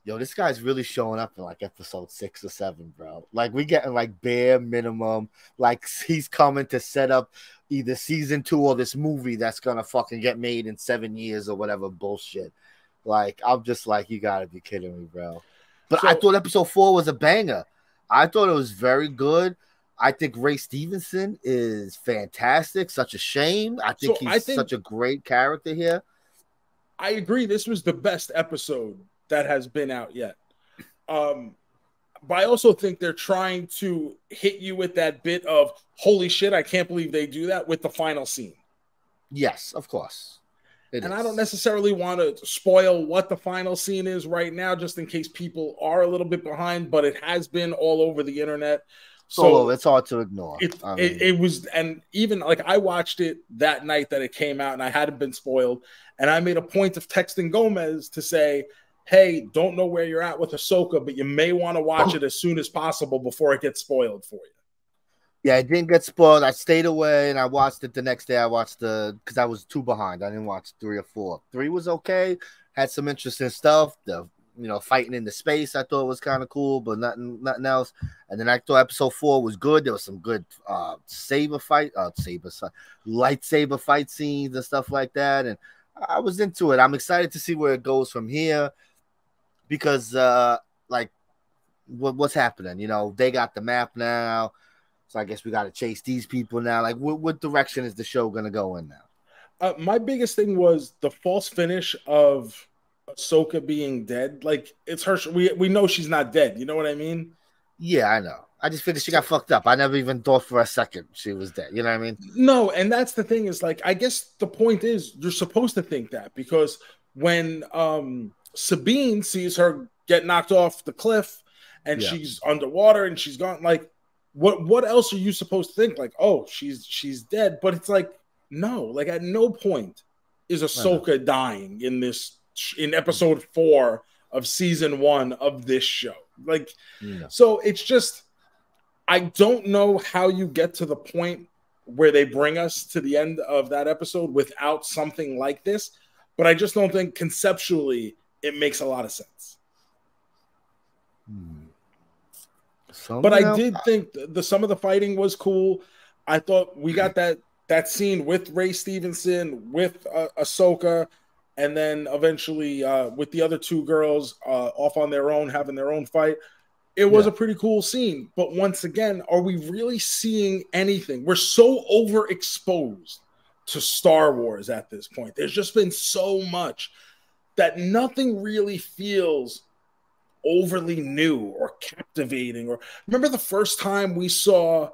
yo, this guy's really showing up in like episode six or seven, bro. Like we getting like bare minimum. Like he's coming to set up either season two or this movie that's gonna fucking get made in seven years or whatever bullshit. Like I'm just like, you gotta be kidding me, bro. But I thought episode four was a banger. I thought it was very good. I think Ray Stevenson is fantastic. Such a shame. I think So he's I think- such a great character here. I agree. This was the best episode that has been out yet. Um, but I also think they're trying to hit you with that bit of holy shit, I can't believe they do that with the final scene. Yes, of course. It and is. I don't necessarily want to spoil what the final scene is right now, just in case people are a little bit behind, but it has been all over the internet. So it's hard to ignore. It, I mean. it, it, was, and even like I watched it that night that it came out, and I hadn't been spoiled, and I made a point of texting Gomez to say, "Hey, don't know where you're at with Ahsoka, but you may want to watch it as soon as possible before it gets spoiled for you." Yeah, it didn't get spoiled. I stayed away and I watched it the next day. I watched the because I was two behind. I didn't watch three or four. Three was okay, had some interesting stuff. The you know, fighting in the space, I thought was kind of cool, but nothing, nothing else. And then I thought episode four was good. There was some good uh saber fight, uh saber lightsaber fight scenes and stuff like that. And I was into it. I'm excited to see where it goes from here because uh like what, what's happening? You know, they got the map now. So I guess we got to chase these people now. Like, what, what direction is the show going to go in now? Uh, my biggest thing was the false finish of Ahsoka being dead. Like it's her. We we know she's not dead. You know what I mean? Yeah, I know. I just figured she got fucked up. I never even thought for a second she was dead. You know what I mean? No, and that's the thing is like I guess the point is you're supposed to think that because when um Sabine sees her get knocked off the cliff and yeah. she's underwater and she's gone like what what else are you supposed to think? Like, oh, she's she's dead, but it's like no, like at no point is Ahsoka dying in this in episode four of season one of this show. Like, yeah. so it's just, I don't know how you get to the point where they bring us to the end of that episode without something like this, but I just don't think conceptually it makes a lot of sense. Hmm. but I did think the some of the fighting was cool. I thought we got that that scene with Ray Stevenson with uh, Ahsoka and then eventually uh, with the other two girls uh, off on their own, having their own fight. It was yeah. a pretty cool scene. But once again, are we really seeing anything? We're so overexposed to Star Wars at this point. There's just been so much that nothing really feels overly new or captivating. Or remember the first time we saw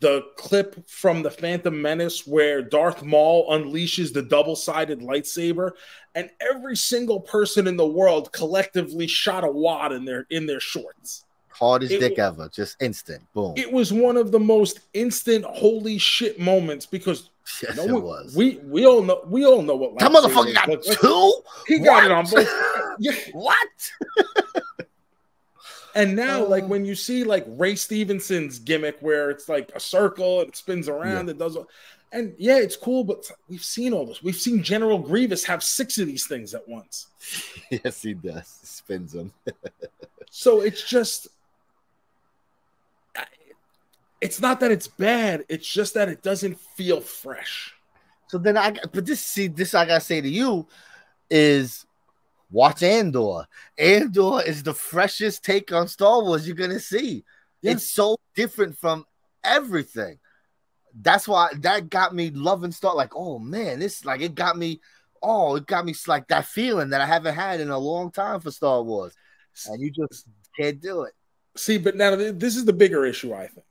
the clip from the Phantom Menace where Darth Maul unleashes the double-sided lightsaber, and every single person in the world collectively shot a wad in their in their shorts. Hardest dick ever, just instant, boom. It was one of the most instant holy shit moments because yes, no one, it was. We we all know we all know what that motherfucker got like, two. He what? got it on both. yeah. What? And now, uh, like when you see like Ray Stevenson's gimmick, where it's like a circle and it spins around, yeah. it does, and yeah, it's cool. But we've seen all this. We've seen General Grievous have six of these things at once. yes, he does. He spins them. so it's just, it's not that it's bad. It's just that it doesn't feel fresh. So then I, but this see this I gotta say to you is watch Andor. Andor is the freshest take on Star Wars you're gonna see. Yeah. It's so different from everything. That's why that got me loving Star. Like, oh man, this like it got me. Oh, it got me like that feeling that I haven't had in a long time for Star Wars, and you just can't do it. See, but now this is the bigger issue, I think.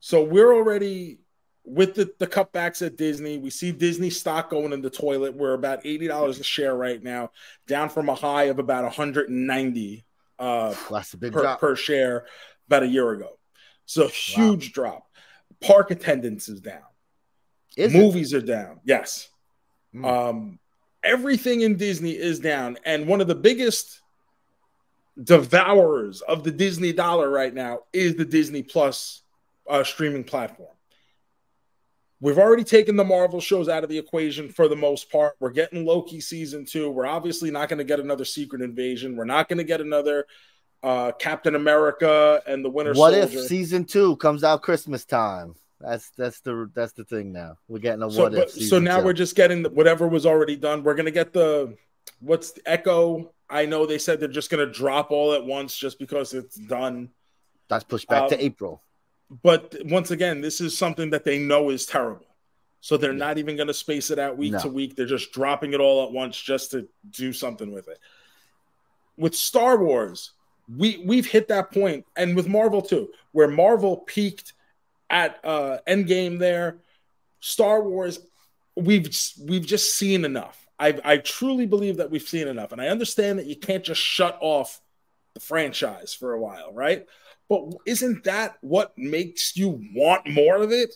So we're already with the, the cutbacks at Disney, we see Disney stock going in the toilet. We're about $80 a share right now, down from a high of about 190 uh, That's a big per, drop. per share about a year ago. So huge wow. drop. Park attendance is down. Is Movies it? are down. Yes. Mm. Um, everything in Disney is down. And one of the biggest devourers of the Disney dollar right now is the Disney Plus uh, streaming platform. We've already taken the Marvel shows out of the equation for the most part. We're getting Loki season two. We're obviously not going to get another Secret Invasion. We're not going to get another uh, Captain America and the Winter what Soldier. if season two comes out Christmas time? That's that's the that's the thing now. We're getting a so, what but, if. So now we we're just getting the, whatever was already done. We're gonna get the what's the Echo. I know they said they're just gonna drop all at once just because it's done. That's pushed back to April. But once again, this is something that they know is terrible. So they're yeah. not even going to space it out week no. to week. They're just dropping it all at once just to do something with it. With Star Wars, we we've hit that point, and with Marvel too, where Marvel peaked at uh Endgame. There, Star Wars, we've we've just seen enough. I I truly believe that we've seen enough, and I understand that you can't just shut off the franchise for a while, right? But isn't that what makes you want more of it?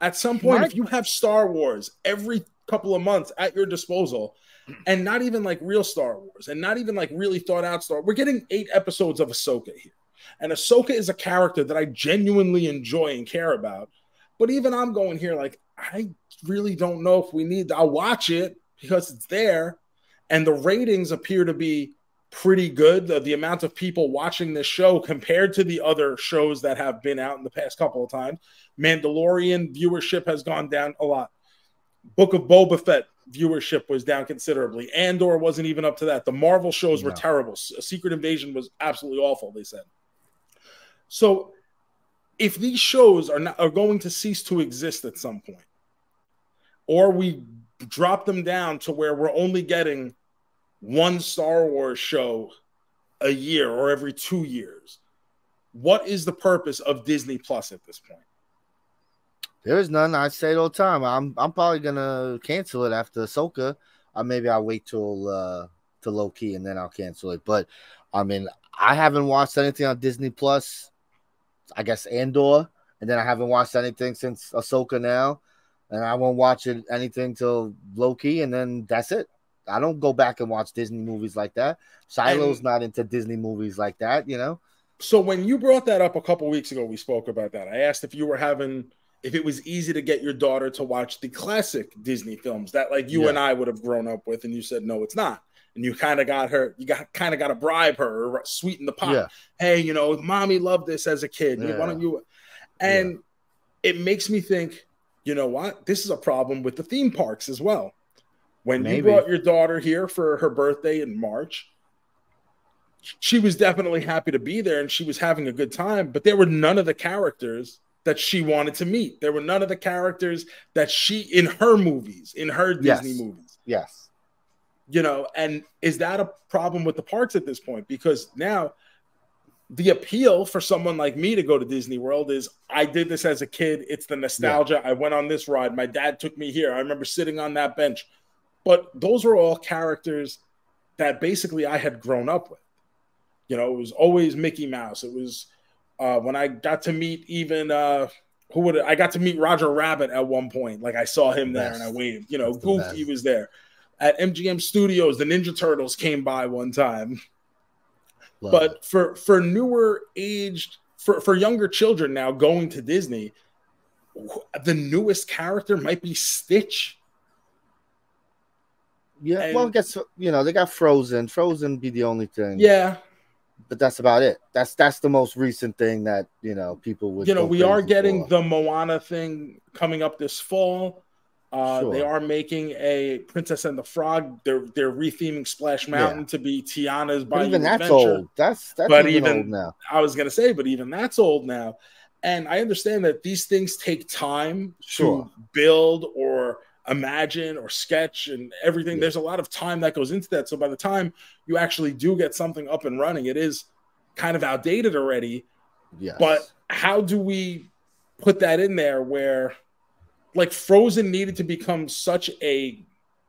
At some point, if you have Star Wars every couple of months at your disposal, and not even like real Star Wars, and not even like really thought out Star, we're getting eight episodes of Ahsoka here, and Ahsoka is a character that I genuinely enjoy and care about. But even I'm going here like I really don't know if we need. I'll watch it because it's there, and the ratings appear to be pretty good. The, the amount of people watching this show compared to the other shows that have been out in the past couple of times. Mandalorian viewership has gone down a lot. Book of Boba Fett viewership was down considerably. Andor wasn't even up to that. The Marvel shows no. were terrible. Uh, Secret Invasion was absolutely awful, they said. So if these shows are not are going to cease to exist at some point, or we drop them down to where we're only getting one Star Wars show a year or every two years. What is the purpose of Disney Plus at this point? There is none. I say it all the time. I'm I'm probably gonna cancel it after Ahsoka. Or maybe I'll wait till uh to Loki and then I'll cancel it. But I mean, I haven't watched anything on Disney Plus. I guess Andor, and then I haven't watched anything since Ahsoka now, and I won't watch it anything till Loki, and then that's it. I don't go back and watch Disney movies like that. Shiloh's and, not into Disney movies like that, you know. So when you brought that up a couple weeks ago, we spoke about that. I asked if you were having if it was easy to get your daughter to watch the classic Disney films that like you yeah. and I would have grown up with, and you said no, it's not. And you kind of got her, you got kind of got to bribe her or sweeten the pot. Yeah. Hey, you know, mommy loved this as a kid. Yeah. Why don't you? And it makes me think, you know what? This is a problem with the theme parks as well. When Maybe. you brought your daughter here for her birthday in March, she was definitely happy to be there and she was having a good time, but there were none of the characters that she wanted to meet. There were none of the characters that she in her movies, in her Disney yes. movies. Yes. You know, and is that a problem with the parks at this point? Because now the appeal for someone like me to go to Disney World is I did this as a kid. It's the nostalgia. Yeah. I went on this ride. My dad took me here. I remember sitting on that bench. But those were all characters that basically I had grown up with. You know, it was always Mickey Mouse. It was uh, when I got to meet even uh, who would I got to meet Roger Rabbit at one point. Like I saw him there and I waved. You know, Goofy was there. At MGM Studios, the Ninja Turtles came by one time. Love but it. for for newer aged for for younger children now going to Disney, the newest character might be Stitch. Yeah, and, well, I guess you know they got Frozen. Frozen be the only thing. Yeah, but that's about it. That's that's the most recent thing that you know people would. You know, we are getting for. the Moana thing coming up this fall. Uh, sure. They are making a Princess and the Frog. They're they're retheming Splash Mountain yeah. to be Tiana's Bayou even that's Adventure. old. That's that's but even, even now. I was gonna say, but even that's old now. And I understand that these things take time sure. to build or imagine or sketch and everything. Yeah. There's a lot of time that goes into that. So by the time you actually do get something up and running, it is kind of outdated already. Yes. But how do we put that in there where like Frozen needed to become such a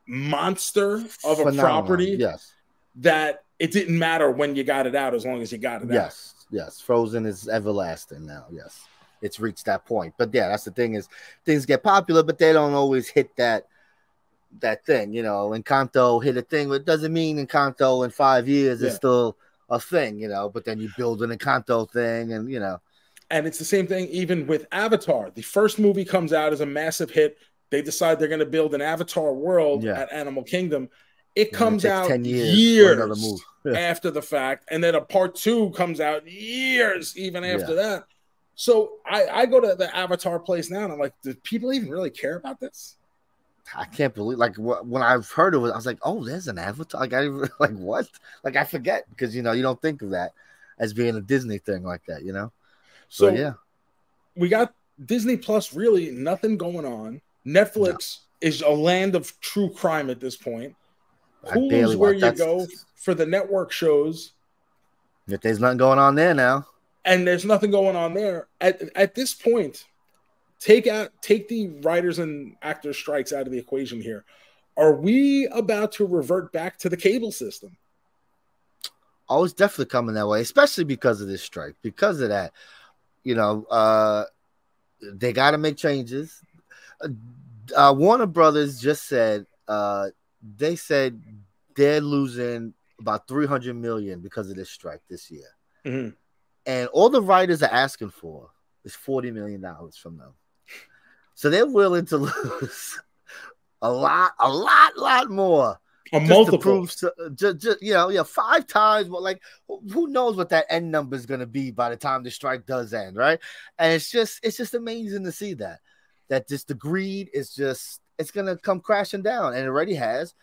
monster of a property yes. that it didn't matter when you got it out as long as you got it yes. out. Yes. Yes. Frozen is everlasting now. Yes it's reached that point. But yeah, that's the thing is things get popular, but they don't always hit that that thing. You know, Encanto hit a thing, but it doesn't mean Encanto in five years yeah. is still a thing, you know. But then you build an Encanto thing, and you know. And it's the same thing even with Avatar. The first movie comes out as a massive hit. They decide they're going to build an Avatar world yeah. at Animal Kingdom. It comes out 10 years, years after the fact, and then a part two comes out years even after yeah. that. So I, I go to the Avatar place now, and I'm like, do people even really care about this? I can't believe like when I've heard of it, I was like, oh, there's an Avatar. Like I like what? Like I forget because you know you don't think of that as being a Disney thing like that, you know. So but, yeah, we got Disney Plus. Really, nothing going on. Netflix no. is a land of true crime at this point. Hulu's where you go for the network shows. If there's nothing going on there now, and there's nothing going on there at at this point. Take out take the writers and actors strikes out of the equation here. Are we about to revert back to the cable system? Oh, it's definitely coming that way, especially because of this strike. Because of that, you know, uh, they got to make changes. Uh, uh, Warner Brothers just said uh, they said they're losing about 300 million because of this strike this year. Mm-hmm. And all the writers are asking for is 40 million dollars from them. So they're willing to lose a lot, a lot, lot more. A multiple. to prove, just, just, you know, yeah, five times. But like, who knows what that end number is going to be by the time the strike does end, right? And it's just, it's just amazing to see that, that just the greed is just, it's going to come crashing down, and it already has.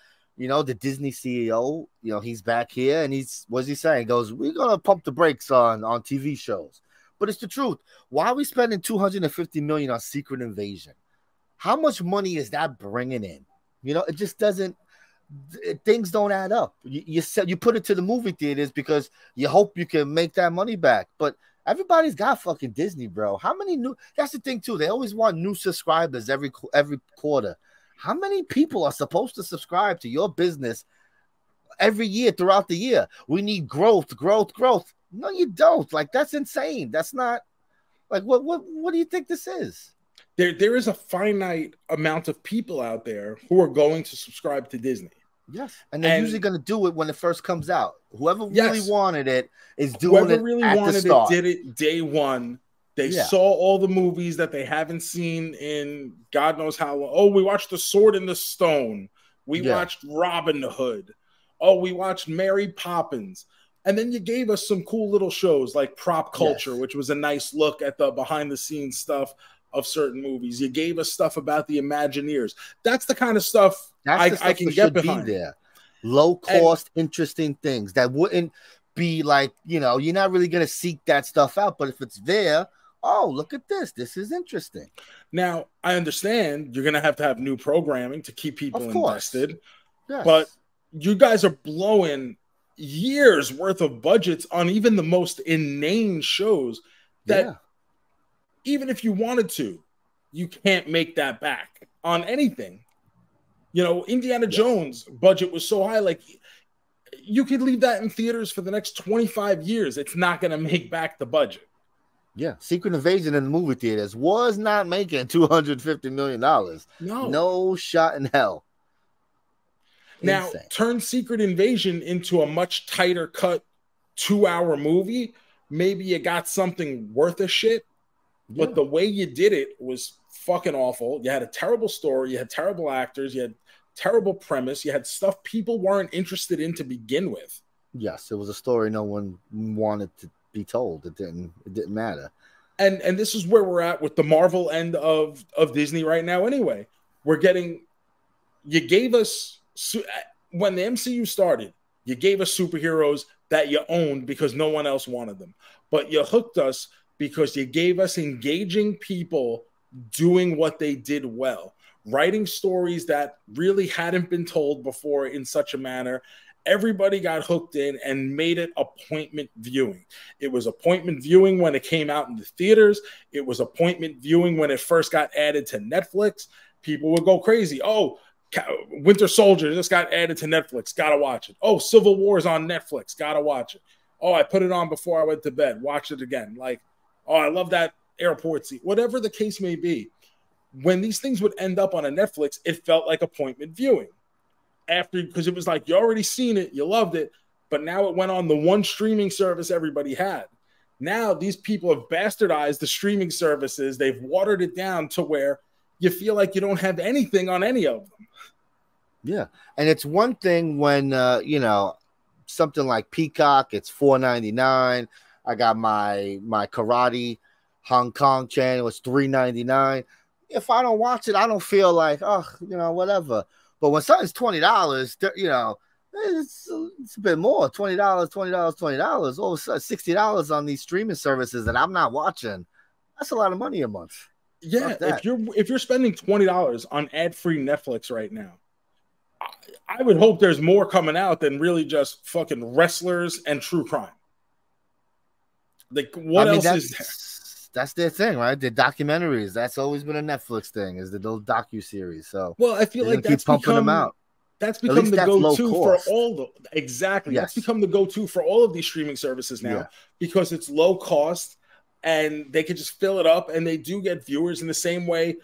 You know, the Disney CEO, you know, he's back here, and he's what's he saying? He goes, we're gonna pump the brakes on on TV shows, but it's the truth. Why are we spending 250 million on Secret Invasion? How much money is that bringing in? You know, it just doesn't things don't add up. You you, set, you put it to the movie theaters because you hope you can make that money back. But everybody's got fucking Disney, bro. How many new? That's the thing too. They always want new subscribers every every quarter. How many people are supposed to subscribe to your business every year throughout the year? We need growth, growth, growth. No, you don't. Like that's insane. That's not like what what what do you think this is? There there is a finite amount of people out there who are going to subscribe to Disney. Yes, and they're And- usually going to do it when it first comes out. Whoever Yes. really wanted it is doing Whoever it really at the wanted it did it day one. They Yeah. saw all the movies that they haven't seen in God knows how long. Oh, we watched The Sword in the Stone. We Yeah. watched Robin Hood. Oh, we watched Mary Poppins. And then you gave us some cool little shows like Prop Culture, Yes. which was a nice look at the behind the scenes stuff of certain movies. You gave us stuff about the Imagineers. That's the kind of stuff That's I, stuff I can get behind. be there. Low cost, interesting things that wouldn't be like you know you're not really going to seek that stuff out. But if it's there, oh look at this, this is interesting. Now, I understand you're going to have to have new programming to keep people invested. Yes. But you guys are blowing years worth of budgets on even the most inane shows that yeah, even if you wanted to, you can't make that back on anything. You know, Indiana Yes. Jones budget was so high, like you could leave that in theaters for the next 25 years. It's not going to make back the budget. Yeah. Secret Invasion in the movie theaters was not making two hundred fifty million dollars. No. No shot in hell. Now, Insane. turn Secret Invasion into a much tighter cut two hour movie. Maybe you got something worth a shit, but the way you did it was fucking awful. You had a terrible story, you had terrible actors, you had terrible premise, you had stuff people weren't interested in to begin with. yes, it was a story no one wanted to be told. It didn't. It didn't matter. And and this is where we're at with the Marvel end of of Disney right now anyway. We're getting you gave us when the MCU started, you gave us superheroes that you owned because no one else wanted them. But you hooked us because you gave us engaging people doing what they did well, writing stories that really hadn't been told before in such a manner. Everybody got hooked in and made it appointment viewing. It was appointment viewing when it came out in the theaters. It was appointment viewing when it first got added to Netflix. People would go crazy. Oh, Winter Soldier just got added to Netflix. Gotta watch it. Oh, Civil War is on Netflix. Gotta watch it. Oh, I put it on before I went to bed. Watch it again. Like, oh, I love that airport scene. Whatever the case may be, when these things would end up on a Netflix, it felt like appointment viewing. After because it was like you already seen it, you loved it, but now it went on the one streaming service everybody had. Now these people have bastardized the streaming services. They've watered it down to where you feel like you don't have anything on any of them. Yeah, and it's one thing when uh, you know something like Peacock, it's four ninety nine. I got my my karate Hong Kong channel, it's three ninety nine. If I don't watch it, I don't feel like oh, you know, whatever. But when something's twenty dollars, you know, it's, it's a bit more twenty dollars, twenty dollars, twenty dollars. All of a sudden, sixty dollars on these streaming services that I'm not watching. That's a lot of money a month. Yeah, if you're if you're spending twenty dollars on ad free Netflix right now, I, I would hope there's more coming out than really just fucking wrestlers and true crime. Like what I mean, else is there? That's their thing, right? The documentaries. That's always been a Netflix thing. Is the little docu series. So Well, I feel like that's keep pumping become, them out. that's become the that's go-to for all the exactly. That's become the go-to for all of these streaming services now Yeah. because it's low cost and they can just fill it up and they do get viewers in the same way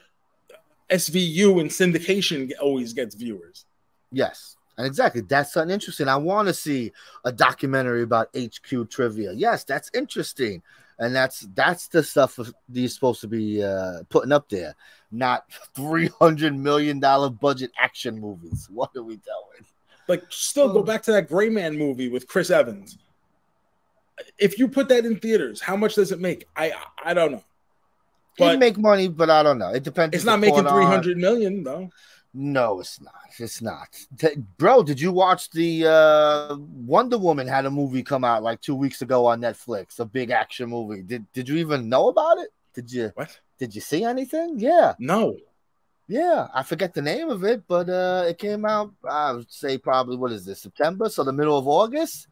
SVU and syndication always gets viewers. Yes. And exactly, that's something interesting. I want to see a documentary about HQ trivia. Yes, that's interesting, and that's that's the stuff these supposed to be uh, putting up there, not three hundred million dollar budget action movies. What are we doing? Like, still go Oh. back to that Gray Man movie with Chris Evans. If you put that in theaters, how much does it make? I I don't know. But But make money, but I don't know. It depends. it's not making 300 million though. No, it's not. It's not. T- Bro, did you watch the uh Wonder Woman had a movie come out like 2 weeks ago on Netflix, a big action movie. Did did you even know about it? Did you What? did you see anything? Yeah. No. Yeah, I forget the name of it, but uh it came out I would say probably what is this? September, so the middle of August.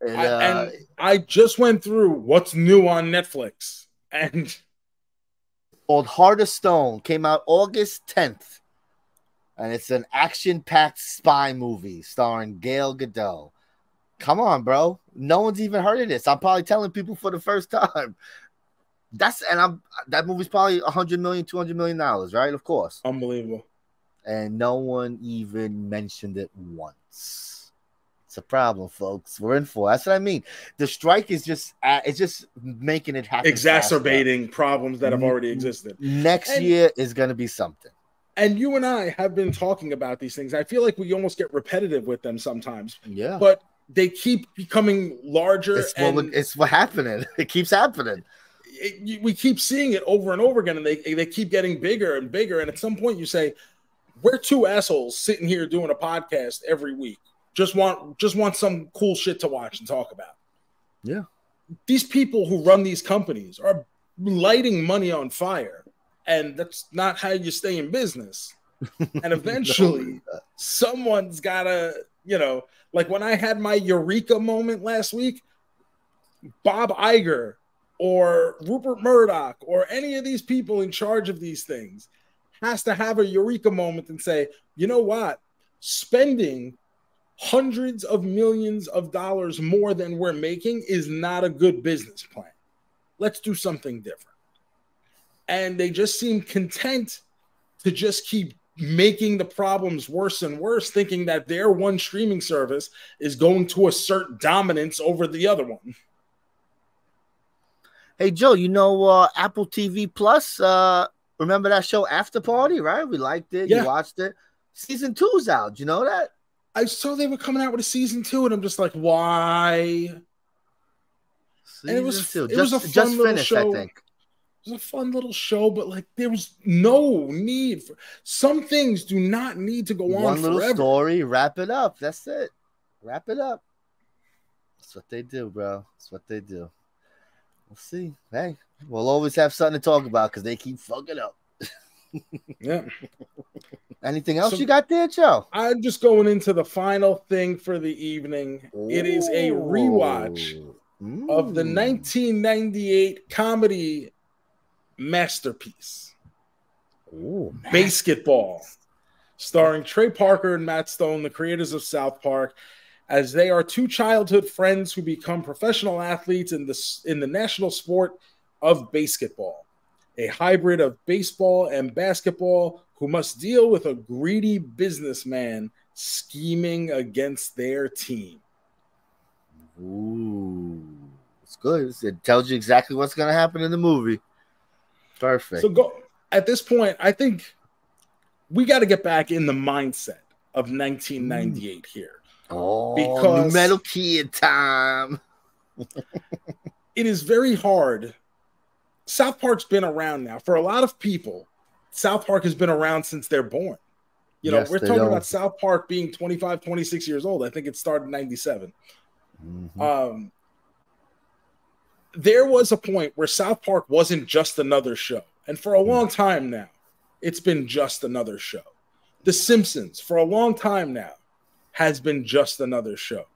And, I, uh, and I just went through what's new on Netflix, and called Heart of Stone came out August 10th. And it's an action-packed spy movie starring Gal Gadot. Come on, bro. No one's even heard of this. I'm probably telling people for the first time. That's and I'm that movie's probably 100 million, 200 million dollars, right? Of course. unbelievable. And no one even mentioned it once. It's a problem, folks. We're in for. That's what I mean. The strike is just uh, it's just making it happen. faster. Exacerbating problems that have already existed. Next And- year is going to be something. And you and I have been talking about these things. I feel like we almost get repetitive with them sometimes, Yeah. but they keep becoming larger. It's what, it's what happening. It keeps happening. it, we keep seeing it over and over again, and they they keep getting bigger and bigger. And at some point, you say, "We're two assholes sitting here doing a podcast every week. Just want just want some cool shit to watch and talk about." Yeah. these people who run these companies are lighting money on fire, and that's not how you stay in business. And eventually, someone's gotta, you know, like when I had my eureka moment last week, Bob Iger or Rupert Murdoch or any of these people in charge of these things has to have a eureka moment and say, you know what? Spending hundreds of millions of dollars more than we're making is not a good business plan. Let's do something different. And they just seem content to just keep making the problems worse and worse, thinking that their one streaming service is going to assert dominance over the other one. Hey Joe, you know uh, Apple TV Plus? Uh, remember that show After Party, right? We liked it. Yeah. You watched it. Season two's out. You know that? I saw they were coming out with a season two, and I'm just like, why? Season it was- two. it just, was a fun just little finished, show. I think. It was a fun little show, but like there was no need for some things do not need to go on One little forever. story, wrap it up. That's it. Wrap it up. That's what they do, bro. That's what they do. We'll see. Hey, we'll always have something to talk about because they keep fucking up. Yeah. Anything else So- you got there, Joe? I'm just going into the final thing for the evening. It is a rewatch Ooh. of the Mm. 1998 comedy masterpiece, Ooh, man. BASEketball, starring Trey Parker and Matt Stone, the creators of South Park, as they are two childhood friends who become professional athletes in the in the national sport of BASEketball, a hybrid of baseball and basketball who must deal with a greedy businessman scheming against their team. Ooh, it's good. It tells you exactly what's gonna happen in the movie. Perfect. So go at this point, I think we got to get back in the mindset of 1998 here. oh, because- Metal Kid time. It is very hard. South Park's been around now for a lot of people. South Park has been around since they're born. You know, Yes, we're talking about South Park being 25, 26 years old. I think it started in 97. Mhm. Um, there was a point where South Park wasn't just another show. And for a long time now, it's been just another show. The Simpsons, for a long time now, has been just another show.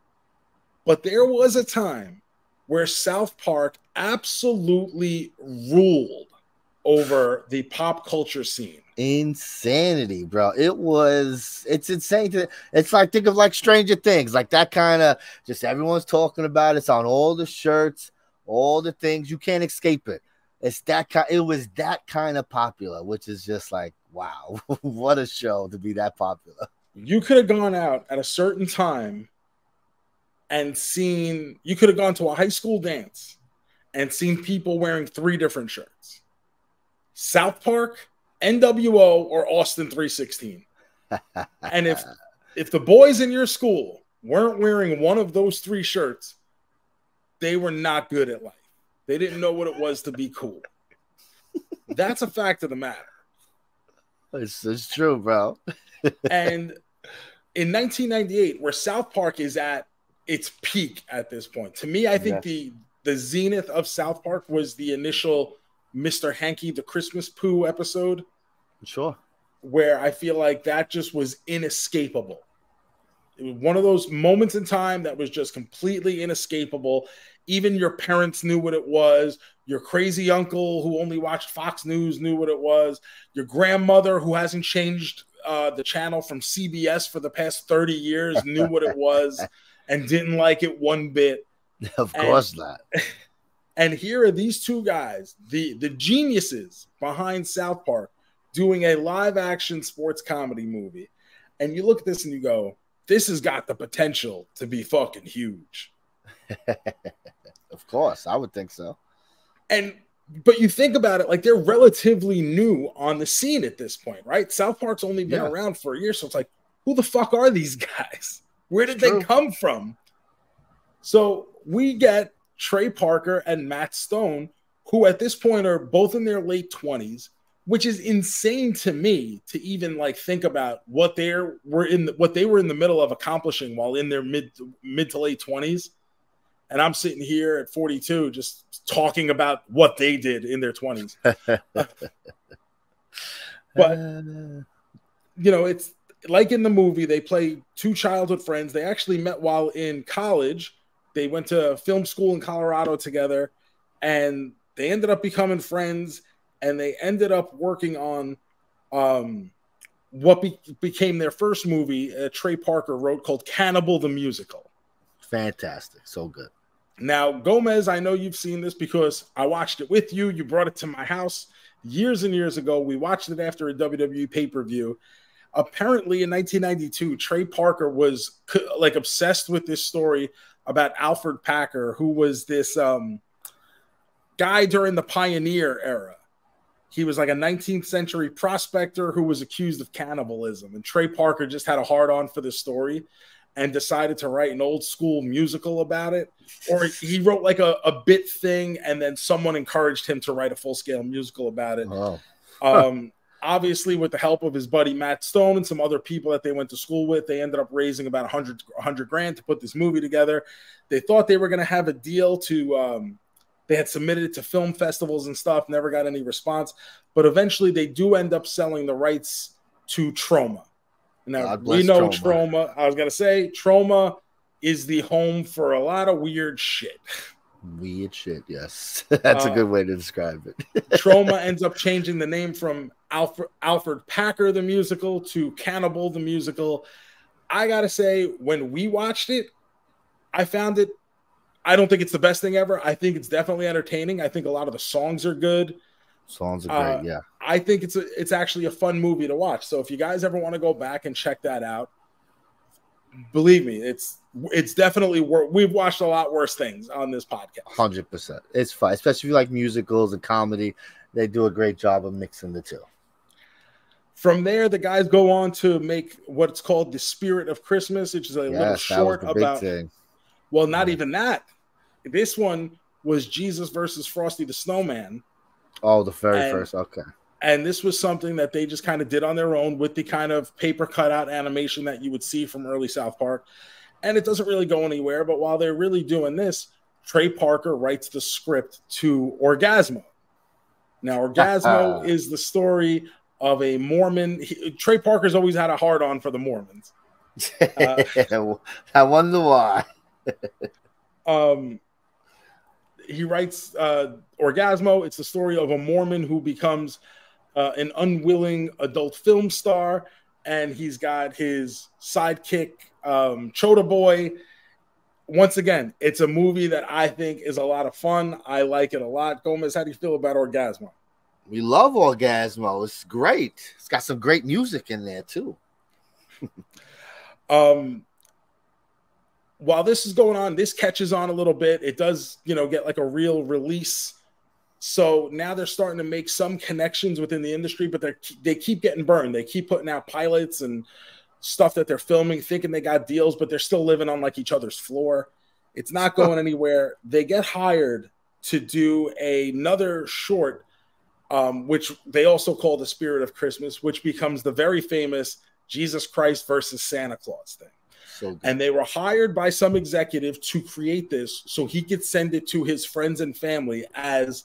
But there was a time where South Park absolutely ruled over the pop culture scene. Insanity, bro. It was it's insane to it's like think of like Stranger Things, like that kind of just everyone's talking about it. it's on all the shirts, all the things. You can't escape it. It's that kind it was that kind of popular, which is just like wow, what a show to be that popular. You could have gone out at a certain time and seen you could have gone to a high school dance and seen people wearing three different shirts. South Park, NWO, or Austin 316. and if if the boys in your school weren't wearing one of those three shirts, they were not good at life. They didn't know what it was to be cool. That's a fact of the matter. It's, it's true, bro. and in 1998, where South Park is at its peak at this point, to me, I think the the zenith of South Park was the initial Mr. Hanky the Christmas Poo episode. Sure. Where I feel like that just was inescapable. It was one of those moments in time that was just completely inescapable. Even your parents knew what it was. Your crazy uncle who only watched Fox News knew what it was. Your grandmother who hasn't changed uh, the channel from CBS for the past 30 years knew what it was and didn't like it one bit. Of course and, not. And here are these two guys, the the geniuses behind South Park, doing a live action sports comedy movie. And you look at this and you go, this has got the potential to be fucking huge. of course, I would think so. And but you think about it like they're relatively new on the scene at this point, right? South Park's only been yeah. around for a year, so it's like, who the fuck are these guys? Where did they come from? So we get Trey Parker and Matt Stone, who at this point are both in their late 20s, which is insane to me to even like think about what they were in the, what they were in the middle of accomplishing while in their mid mid to late 20s. And I'm sitting here at 42 just talking about what they did in their 20s. but you know, it's like in the movie, they play two childhood friends. They actually met while in college they went to film school in Colorado together, and they ended up becoming friends. And they ended up working on um, what be- became their first movie. Uh, Trey Parker wrote called Cannibal the Musical. Fantastic, so good. Now Gomez, I know you've seen this because I watched it with you. You brought it to my house years and years ago. We watched it after a WWE pay per view. Apparently, in 1992, Trey Parker was like obsessed with this story about Alfred Packer, who was this um, guy during the pioneer era. He was like a 19th century prospector who was accused of cannibalism. And Trey Parker just had a hard on for this story and decided to write an old school musical about it. Or he wrote like a, a bit thing and then someone encouraged him to write a full scale musical about it. Oh. um, obviously with the help of his buddy Matt Stone and some other people that they went to school with, they ended up raising about 100, 100 grand to put this movie together. They thought they were going to have a deal to, um, they had submitted it to film festivals and stuff, never got any response. But eventually they do end up selling the rights to Troma. Now, we know trauma. Troma. I was to say, Troma is the home for a lot of weird shit. Weird shit, yes. That's uh, a good way to describe it. Troma ends up changing the name from Alfred, Alfred Packer the musical to Cannibal the musical. I gotta say, when we watched it, I found it. I don't think it's the best thing ever. I think it's definitely entertaining. I think a lot of the songs are good. Songs are great, uh, yeah. I think it's a, it's actually a fun movie to watch. So if you guys ever want to go back and check that out, believe me, it's it's definitely wor- we've watched a lot worse things on this podcast. Hundred percent, it's fun, especially if you like musicals and comedy. They do a great job of mixing the two. From there, the guys go on to make what's called the Spirit of Christmas, which is a yes, little short about. Thing. Well, not yeah. even that. This one was Jesus versus Frosty the Snowman. Oh, the very and, first. Okay. And this was something that they just kind of did on their own with the kind of paper cutout animation that you would see from early South Park. And it doesn't really go anywhere. But while they're really doing this, Trey Parker writes the script to Orgazmo. Now, Orgazmo is the story of a Mormon. He, Trey Parker's always had a hard on for the Mormons. Uh, I wonder why. um, he writes uh, Orgazmo. It's the story of a Mormon who becomes uh, an unwilling adult film star, and he's got his sidekick um, Choda Boy. Once again, it's a movie that I think is a lot of fun. I like it a lot. Gomez, how do you feel about Orgazmo? We love Orgazmo. It's great. It's got some great music in there too. um, while this is going on, this catches on a little bit. It does, you know, get like a real release. So now they're starting to make some connections within the industry, but they they keep getting burned. They keep putting out pilots and stuff that they're filming, thinking they got deals, but they're still living on like each other's floor. It's not going anywhere. They get hired to do another short, um, which they also call the Spirit of Christmas, which becomes the very famous Jesus Christ versus Santa Claus thing. So and they were hired by some executive to create this so he could send it to his friends and family as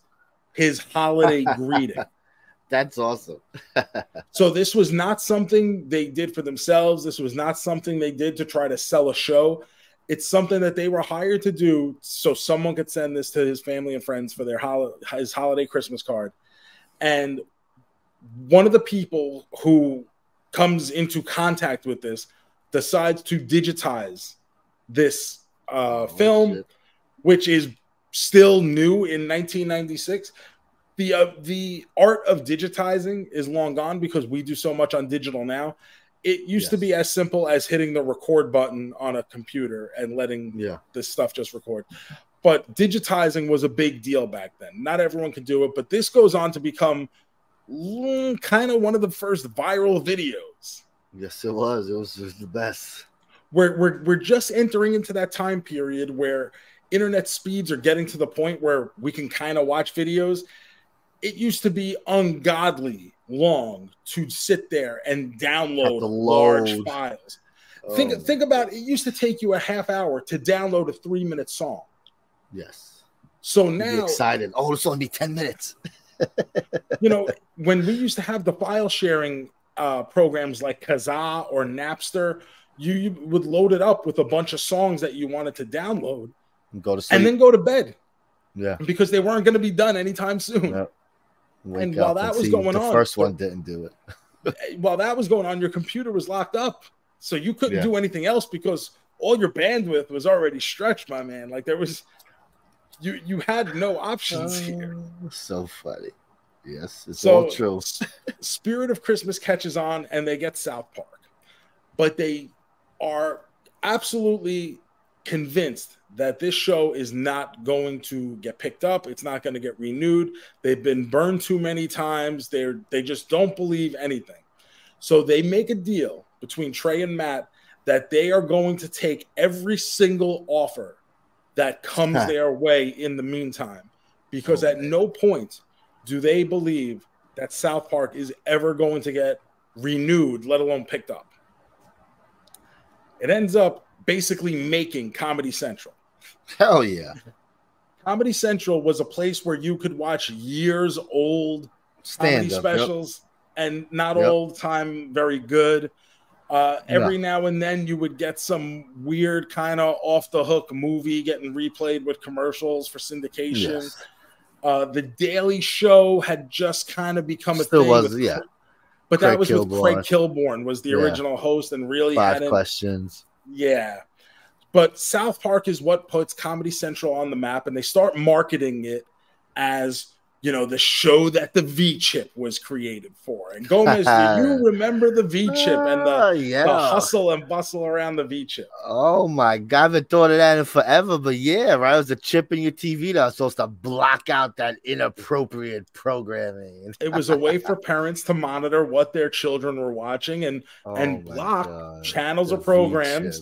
his holiday greeting. That's awesome. so this was not something they did for themselves. This was not something they did to try to sell a show. It's something that they were hired to do so someone could send this to his family and friends for their hol- his holiday Christmas card. And one of the people who comes into contact with this decides to digitize this uh, oh, film, shit. which is still new in 1996. The uh, the art of digitizing is long gone because we do so much on digital now. It used yes. to be as simple as hitting the record button on a computer and letting yeah. this stuff just record. But digitizing was a big deal back then. Not everyone could do it, but this goes on to become kind of one of the first viral videos Yes, it was. It was, it was the best. We're, we're, we're just entering into that time period where internet speeds are getting to the point where we can kind of watch videos. It used to be ungodly long to sit there and download large files. Oh. Think think about it. used to take you a half hour to download a three minute song. Yes. So now excited. Oh, it's only 10 minutes. you know, when we used to have the file sharing uh, programs like Kazaa or Napster, you, you, would load it up with a bunch of songs that you wanted to download and go to sleep. and then go to bed. Yeah, because they weren't going to be done anytime soon. Yep. And while that was going the on, the first one didn't do it. while that was going on, your computer was locked up, so you couldn't yeah. do anything else because all your bandwidth was already stretched, my man. Like there was, you you had no options uh, here. So funny. Yes, it's so, all true. Spirit of Christmas catches on and they get South Park. But they are absolutely convinced that this show is not going to get picked up. It's not going to get renewed. They've been burned too many times. They're they just don't believe anything. So they make a deal between Trey and Matt that they are going to take every single offer that comes their way in the meantime. Because oh. at no point do they believe that South Park is ever going to get renewed, let alone picked up? It ends up basically making Comedy Central. Hell yeah. Comedy Central was a place where you could watch years old Stand comedy up, specials yep. and not yep. all the time very good. Uh, every now and then you would get some weird kind of off the hook movie getting replayed with commercials for syndication. Yes. Uh, the Daily Show had just kind of become a Still thing. Was, with, yeah. But Craig that was Kilborn. with Craig Kilborn was the yeah. original host and really five questions. Yeah. But South Park is what puts Comedy Central on the map, and they start marketing it as you know, the show that the V chip was created for. And Gomez, do you remember the V chip and the, uh, yeah. the, hustle and bustle around the V chip? Oh my God, I haven't thought of that in forever, but yeah, right. It was a chip in your TV that was supposed to block out that inappropriate programming. it was a way for parents to monitor what their children were watching and oh and block God. channels the or programs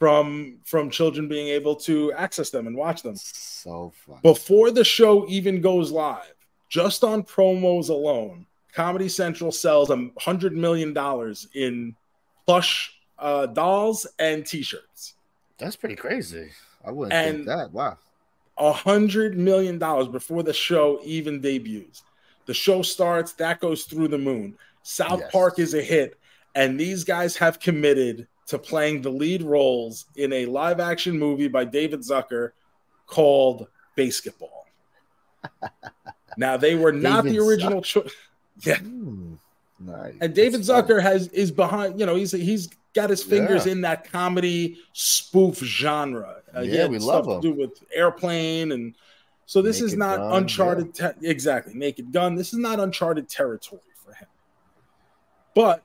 from from children being able to access them and watch them. So fun. Before the show even goes live, just on promos alone, Comedy Central sells a hundred million dollars in plush uh, dolls and T-shirts. That's pretty crazy. I wouldn't and think that. Wow. A hundred million dollars before the show even debuts. The show starts, that goes through the moon. South yes. Park is a hit, and these guys have committed to playing the lead roles in a live action movie by David Zucker called BASEketball. now they were not David the original choice. Yeah. Hmm, nice. And David That's. Zucker has is behind, you know, he's he's got his fingers Yeah. in that comedy spoof genre. Uh, Yeah, we stuff love to do with airplane and so this is not Gun, uncharted te- exactly naked gun this is not uncharted territory for him but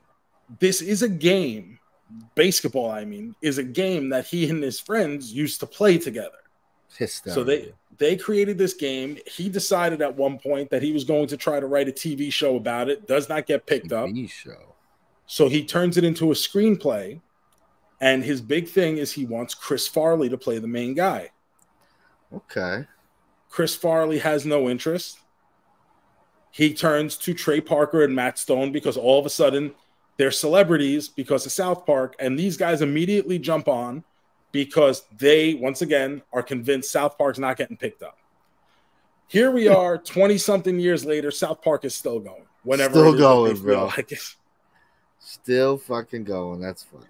this is a game BASEketball i mean is a game that he and his friends used to play together so they they created this game he decided at one point that he was going to try to write a tv show about it does not get picked up TV show. so he turns it into a screenplay and his big thing is he wants chris farley to play the main guy Okay. Chris Farley has no interest. He turns to Trey Parker and Matt Stone because all of a sudden they're celebrities because of South Park, and these guys immediately jump on because they, once again, are convinced South Park's not getting picked up. Here we are, 20 something years later, South Park is still going. Whenever Still it is that going, bro. like. Still fucking going. That's funny.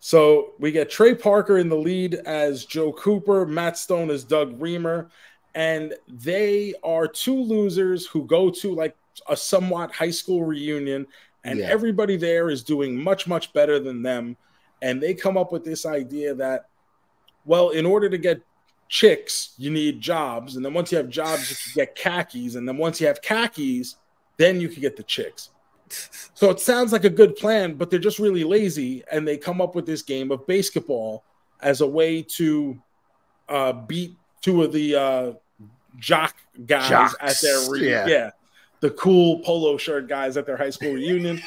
So we get Trey Parker in the lead as Joe Cooper, Matt Stone as Doug Remer, and they are two losers who go to like a somewhat high school reunion, and Yeah. everybody there is doing much, much better than them. And they come up with this idea that, well, in order to get chicks, you need jobs. And then once you have jobs, you can get khakis. And then once you have khakis, then you can get the chicks. So it sounds like a good plan, but they're just really lazy, and they come up with this game of BASEketball as a way to uh, beat two of the uh, jock guys Jocks, at their re- yeah. yeah. The cool polo shirt guys at their high school reunion.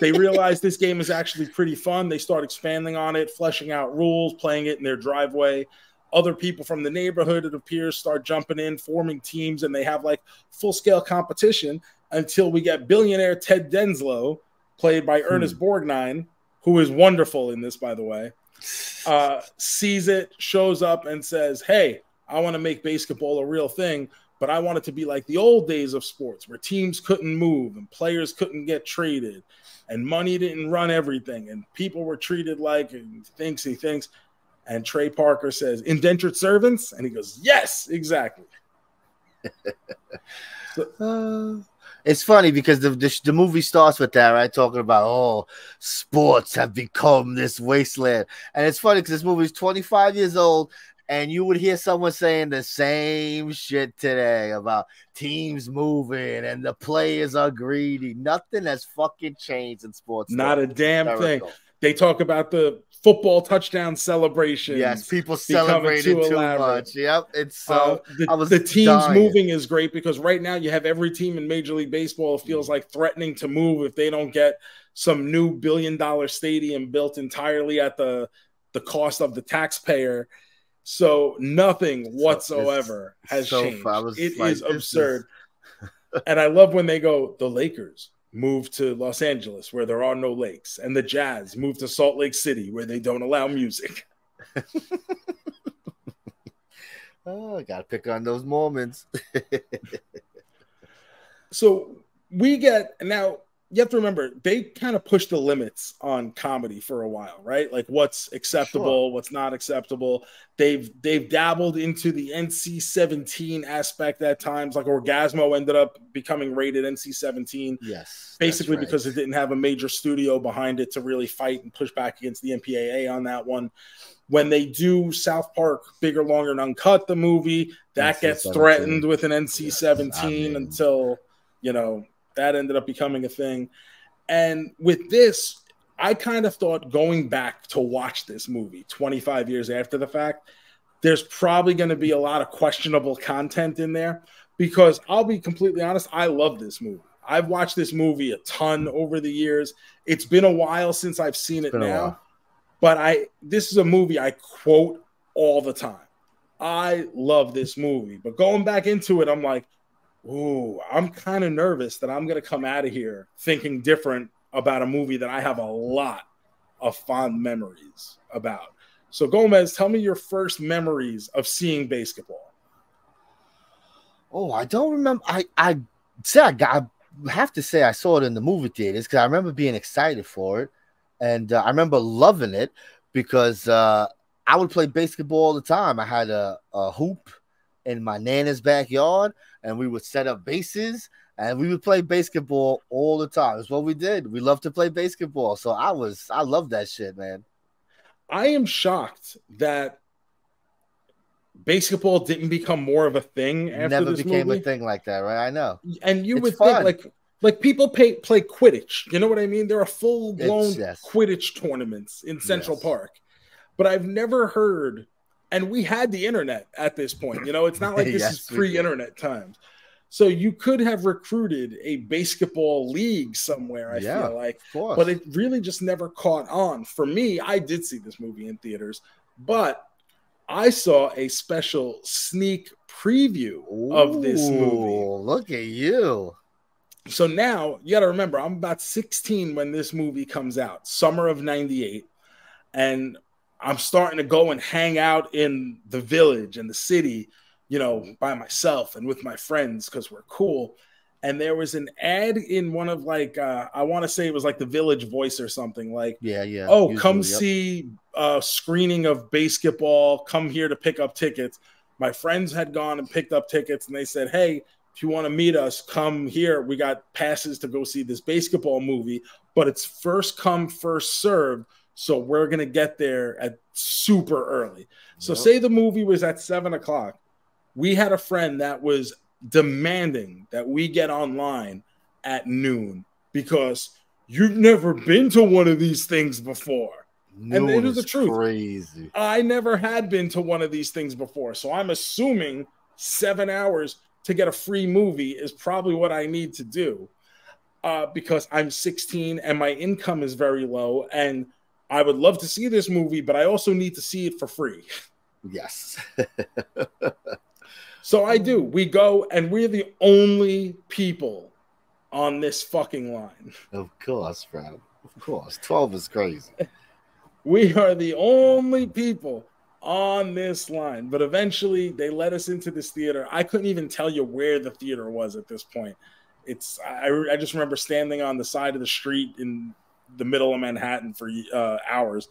they realize this game is actually pretty fun. They start expanding on it, fleshing out rules, playing it in their driveway. Other people from the neighborhood, it appears, start jumping in, forming teams, and they have like full scale competition until we get billionaire Ted Denslow, played by Ernest Borgnine, who is wonderful in this, by the way, uh, sees it, shows up, and says, Hey, I want to make BASEketball a real thing, but I want it to be like the old days of sports where teams couldn't move and players couldn't get traded and money didn't run everything and people were treated like and thinks he thinks. And Trey Parker says, Indentured servants? And he goes, Yes, exactly. Uh, it's funny because the, the the movie starts with that, right? Talking about oh, sports have become this wasteland, and it's funny because this movie is 25 years old, and you would hear someone saying the same shit today about teams moving and the players are greedy. Nothing has fucking changed in sports. Not a damn thing. They talk about the football touchdown celebrations. Yes, people celebrating too too, much. Yep, it's so. Uh, the, I was the teams dying. moving is great because right now you have every team in Major League Baseball feels like threatening to move if they don't get some new billion dollar stadium built entirely at the the cost of the taxpayer. So nothing whatsoever has so changed. I was It is like, is- absurd. and I love when they go, the Lakers move to Los Angeles where there are no lakes, and the Jazz move to Salt Lake City where they don't allow music. Oh, gotta pick on those moments. so we get now you have to remember they kind of push the limits on comedy for a while right like what's acceptable what's not acceptable they've they've dabbled into the nc-17 aspect at times like Orgazmo ended up becoming rated nc-17 yes, basically that's because it didn't have a major studio behind it to really fight and push back against the MPAA on that one. When they do South Park bigger, longer, and uncut the movie, that gets NC-17. threatened with an NC 17 Yes, I mean- until you know that ended up becoming a thing. And with this, I kind of thought going back to watch this movie 25 years after the fact, there's probably going to be a lot of questionable content in there because I'll be completely honest, I love this movie. I've watched this movie a ton over the years. It's been a while since I've seen it now, but I this is a movie I quote all the time. I love this movie, but going back into it, I'm like, ooh, I'm kind of nervous that I'm gonna come out of here thinking different about a movie that I have a lot of fond memories about. So Gomez, tell me your first memories of seeing BASEketball. Oh, I don't remember. I I say I got. I have to say I saw it in the movie theaters because I remember being excited for it, and uh, I remember loving it because uh, I would play BASEketball all the time. I had a, a hoop in my nana's backyard, and we would set up bases and we would play BASEketball all the time. It's what we did. We love to play BASEketball. So I was, I love that shit, man. I am shocked that BASEketball didn't become more of a thing after Never this became movie. a thing like that, right? I know. And you It's would fun. think like like people pay, play Quidditch. You know what I mean? There are full blown yes. Quidditch tournaments in Central Yes. Park, but I've never heard. And we had the internet at this point. You know, it's not like this Yes, is pre-internet times. So you could have recruited a BASEketball league somewhere. I Yeah. feel like but it really just never caught on. For me, I did see this movie in theaters, but I saw a special sneak preview of this movie. Look at you. So now you got to remember, I'm about 16 when this movie comes out, summer of 98. And I'm starting to go and hang out in the village and the city, you know, by myself and with my friends because we're cool. And there was an ad in one of like, uh, I want to say it was like the Village Voice or something like, Yeah, yeah. oh, usually, come yep. see a screening of BASEketball. Come here to pick up tickets. My friends had gone and picked up tickets, and they said, "Hey, if you want to meet us, come here. We got passes to go see this BASEketball movie, but it's first come, first served. So we're gonna get there at super early. So Yep. say the movie was at seven o'clock. We had a friend that was demanding that we get online at noon because you've never been to one of these things before. Noon it is the truth. Crazy. I never had been to one of these things before. So I'm assuming seven hours to get a free movie is probably what I need to do uh, because I'm 16 and my income is very low. And I would love to see this movie, but I also need to see it for free. Yes. So I do. We go and we're the only people on this fucking line. of course, bro. Of course. 12 is crazy. We are the only people on this line. But eventually they let us into this theater. I couldn't even tell you where the theater was at this point. It's I, I just remember standing on the side of the street in the middle of Manhattan for uh, hours.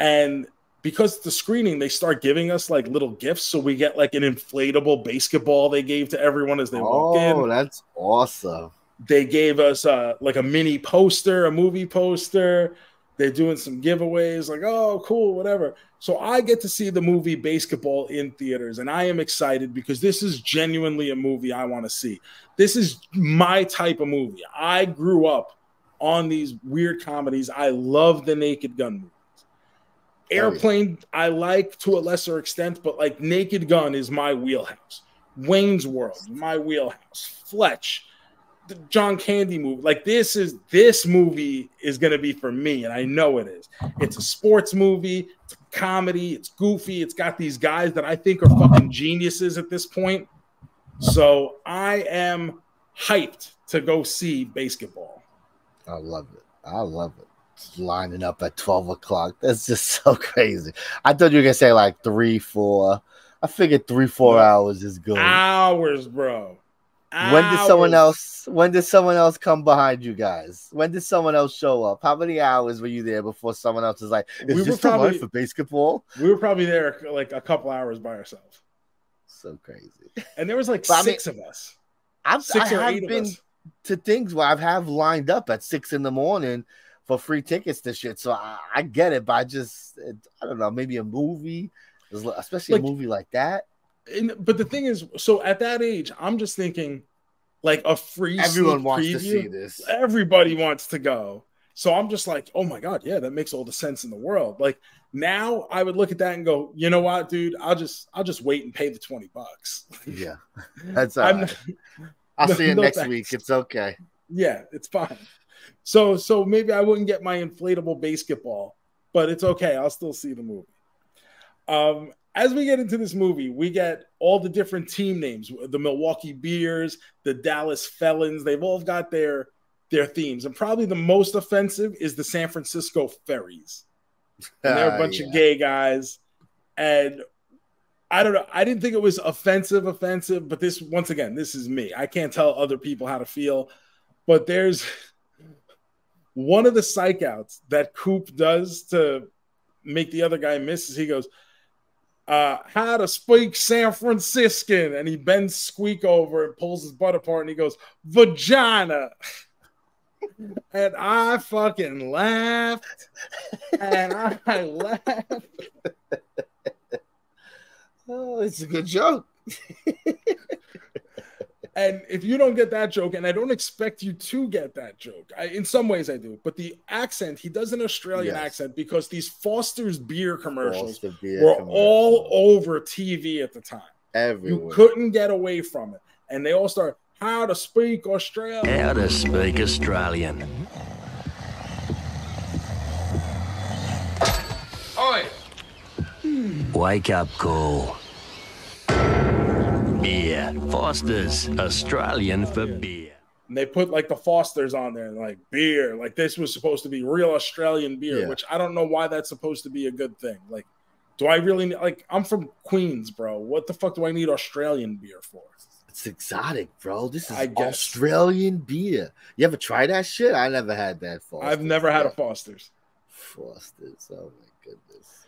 And because the screening, they start giving us like little gifts. So we get like an inflatable basketball they gave to everyone as they walk in Oh, that's awesome. they gave us uh, like a mini poster, a movie poster. They're doing some giveaways, like, oh, cool, whatever. So I get to see the movie BASEketball in theaters, and I am excited because this is genuinely a movie I want to see. This is my type of movie. I grew up on these weird comedies. I love the Naked Gun movies. Oh, yeah. Airplane, I like to a lesser extent, but like Naked Gun is my wheelhouse. Wayne's World, my wheelhouse. Fletch, the John Candy movie. Like this is this movie is gonna be for me, and I know it is. It's a sports movie, it's a comedy, it's goofy, it's got these guys that I think are fucking geniuses at this point. So I am hyped to go see BASEketball. I love it. I love it. Lining up at 12 o'clock. That's just so crazy. I thought you were going to say like three, four. I figured three, four hours is good. Hours, bro. When did someone else? When did someone else come behind you guys? When did someone else show up? How many hours were you there before someone else was like, "Is We were this the probably- for BASEketball?" We were probably there like a couple hours by ourselves, So crazy. and there was like But I mean- six of us, I've six I or have eight been of us. To things where I have lined up at six in the morning for free tickets to shit. So I, I get it, but I just it, I don't know. Maybe a movie, especially Like- a movie like that. And, but the thing is, so at that age, I'm just thinking, like a free. Everyone wants to see this. Everybody wants to go. So I'm just like, oh my god, yeah, that makes all the sense in the world. Like now, I would look at that and go, you know what, dude, I'll just I'll just wait and pay the twenty bucks. Yeah, that's all I'm right. I'll no- see you no next thanks. week. It's okay. yeah, it's fine. So so maybe I wouldn't get my inflatable basketball, but it's okay. I'll still see the movie. Um, as we get into this movie, we get all the different team names: the Milwaukee Beers, the Dallas Felons. They've all got their their themes, and probably the most offensive is the San Francisco Ferries. And they're a Ah, bunch yeah. of gay guys, and I don't know. I didn't think it was offensive, offensive, but this once again, this is me. I can't tell other people how to feel, but there's one of the psych outs that Coop does to make the other guy miss is he goes, uh, how to speak San Franciscan, and he bends Squeak over and pulls his butt apart, and he goes vagina. and I fucking laughed, and I laughed. Oh, it's a good joke. And if you don't get that joke, and I don't expect you to get that joke, I, in some ways I do, but the accent, he does an Australian Yes. accent because these Foster's beer commercials Foster beer were commercial. all over TV at the time. everywhere. You couldn't get away from it. And they all start, how to speak Australian. How to speak Australian. Oi! Wake up call. Beer. Foster's. Australian for beer. And they put like the Fosters on there, like beer. Like this was supposed to be real Australian beer, Yeah. which I don't know why that's supposed to be a good thing. Like, do I really need, like, I'm from Queens, bro. What the fuck do I need Australian beer for? It's exotic, bro. This is Australian beer. You ever try that shit? I never had that. Foster's. I've never had a Foster's. Foster's. Oh my goodness.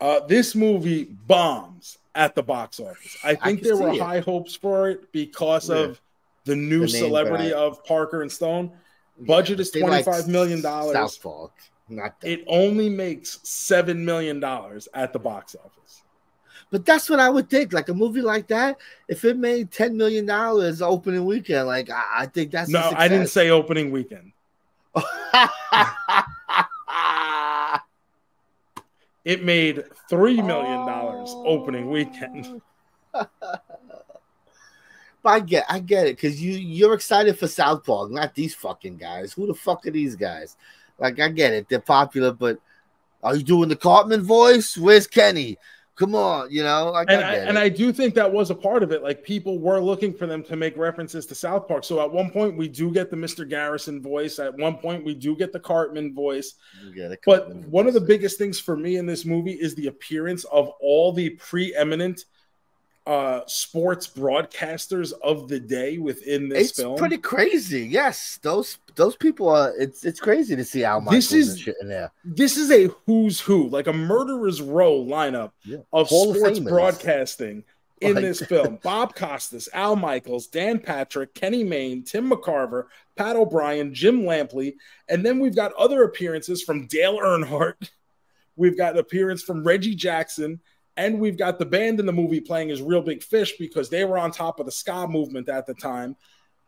Uh, this movie bombs at the box office. I think can there were it. high hopes for it because Yeah. of the new The name celebrity of Parker and Stone. Budget is like $25 million. South Park, not that. It only makes seven million dollars at the box office. But that's what I would think. Like a movie like that, if it made ten million dollars opening weekend, like I, I think that's no, I didn't say opening weekend. It made three million dollars oh. opening weekend. But I get, I get it, because you you're excited for South Park, not these fucking guys. Who the fuck are these guys? Like, I get it, they're popular, but are you doing the Cartman voice? Where's Kenny? Come on, you know. Like, and I I, and. I do think that was a part of it. Like people were looking for them to make references to South Park. So at one point we do get the Mr. Garrison voice. At one point we do get the Cartman voice. You get it, But Cartman one of the biggest things for me in this movie is the appearance of all the preeminent uh sports broadcasters of the day within this it's film. It's pretty crazy. Yes, those those people are. It's it's crazy to see Al This is- in there. this is a who's who, like a murderer's row lineup Yeah. of Hall sports Famers. broadcasting in Like- this film. Bob Costas, Al Michaels, Dan Patrick, Kenny Mayne, Tim McCarver, Pat O'Brien, Jim Lampley, and then we've got other appearances from Dale Earnhardt. We've got an appearance from Reggie Jackson, and we've got the band in the movie playing as Real Big Fish because they were on top of the ska movement at the time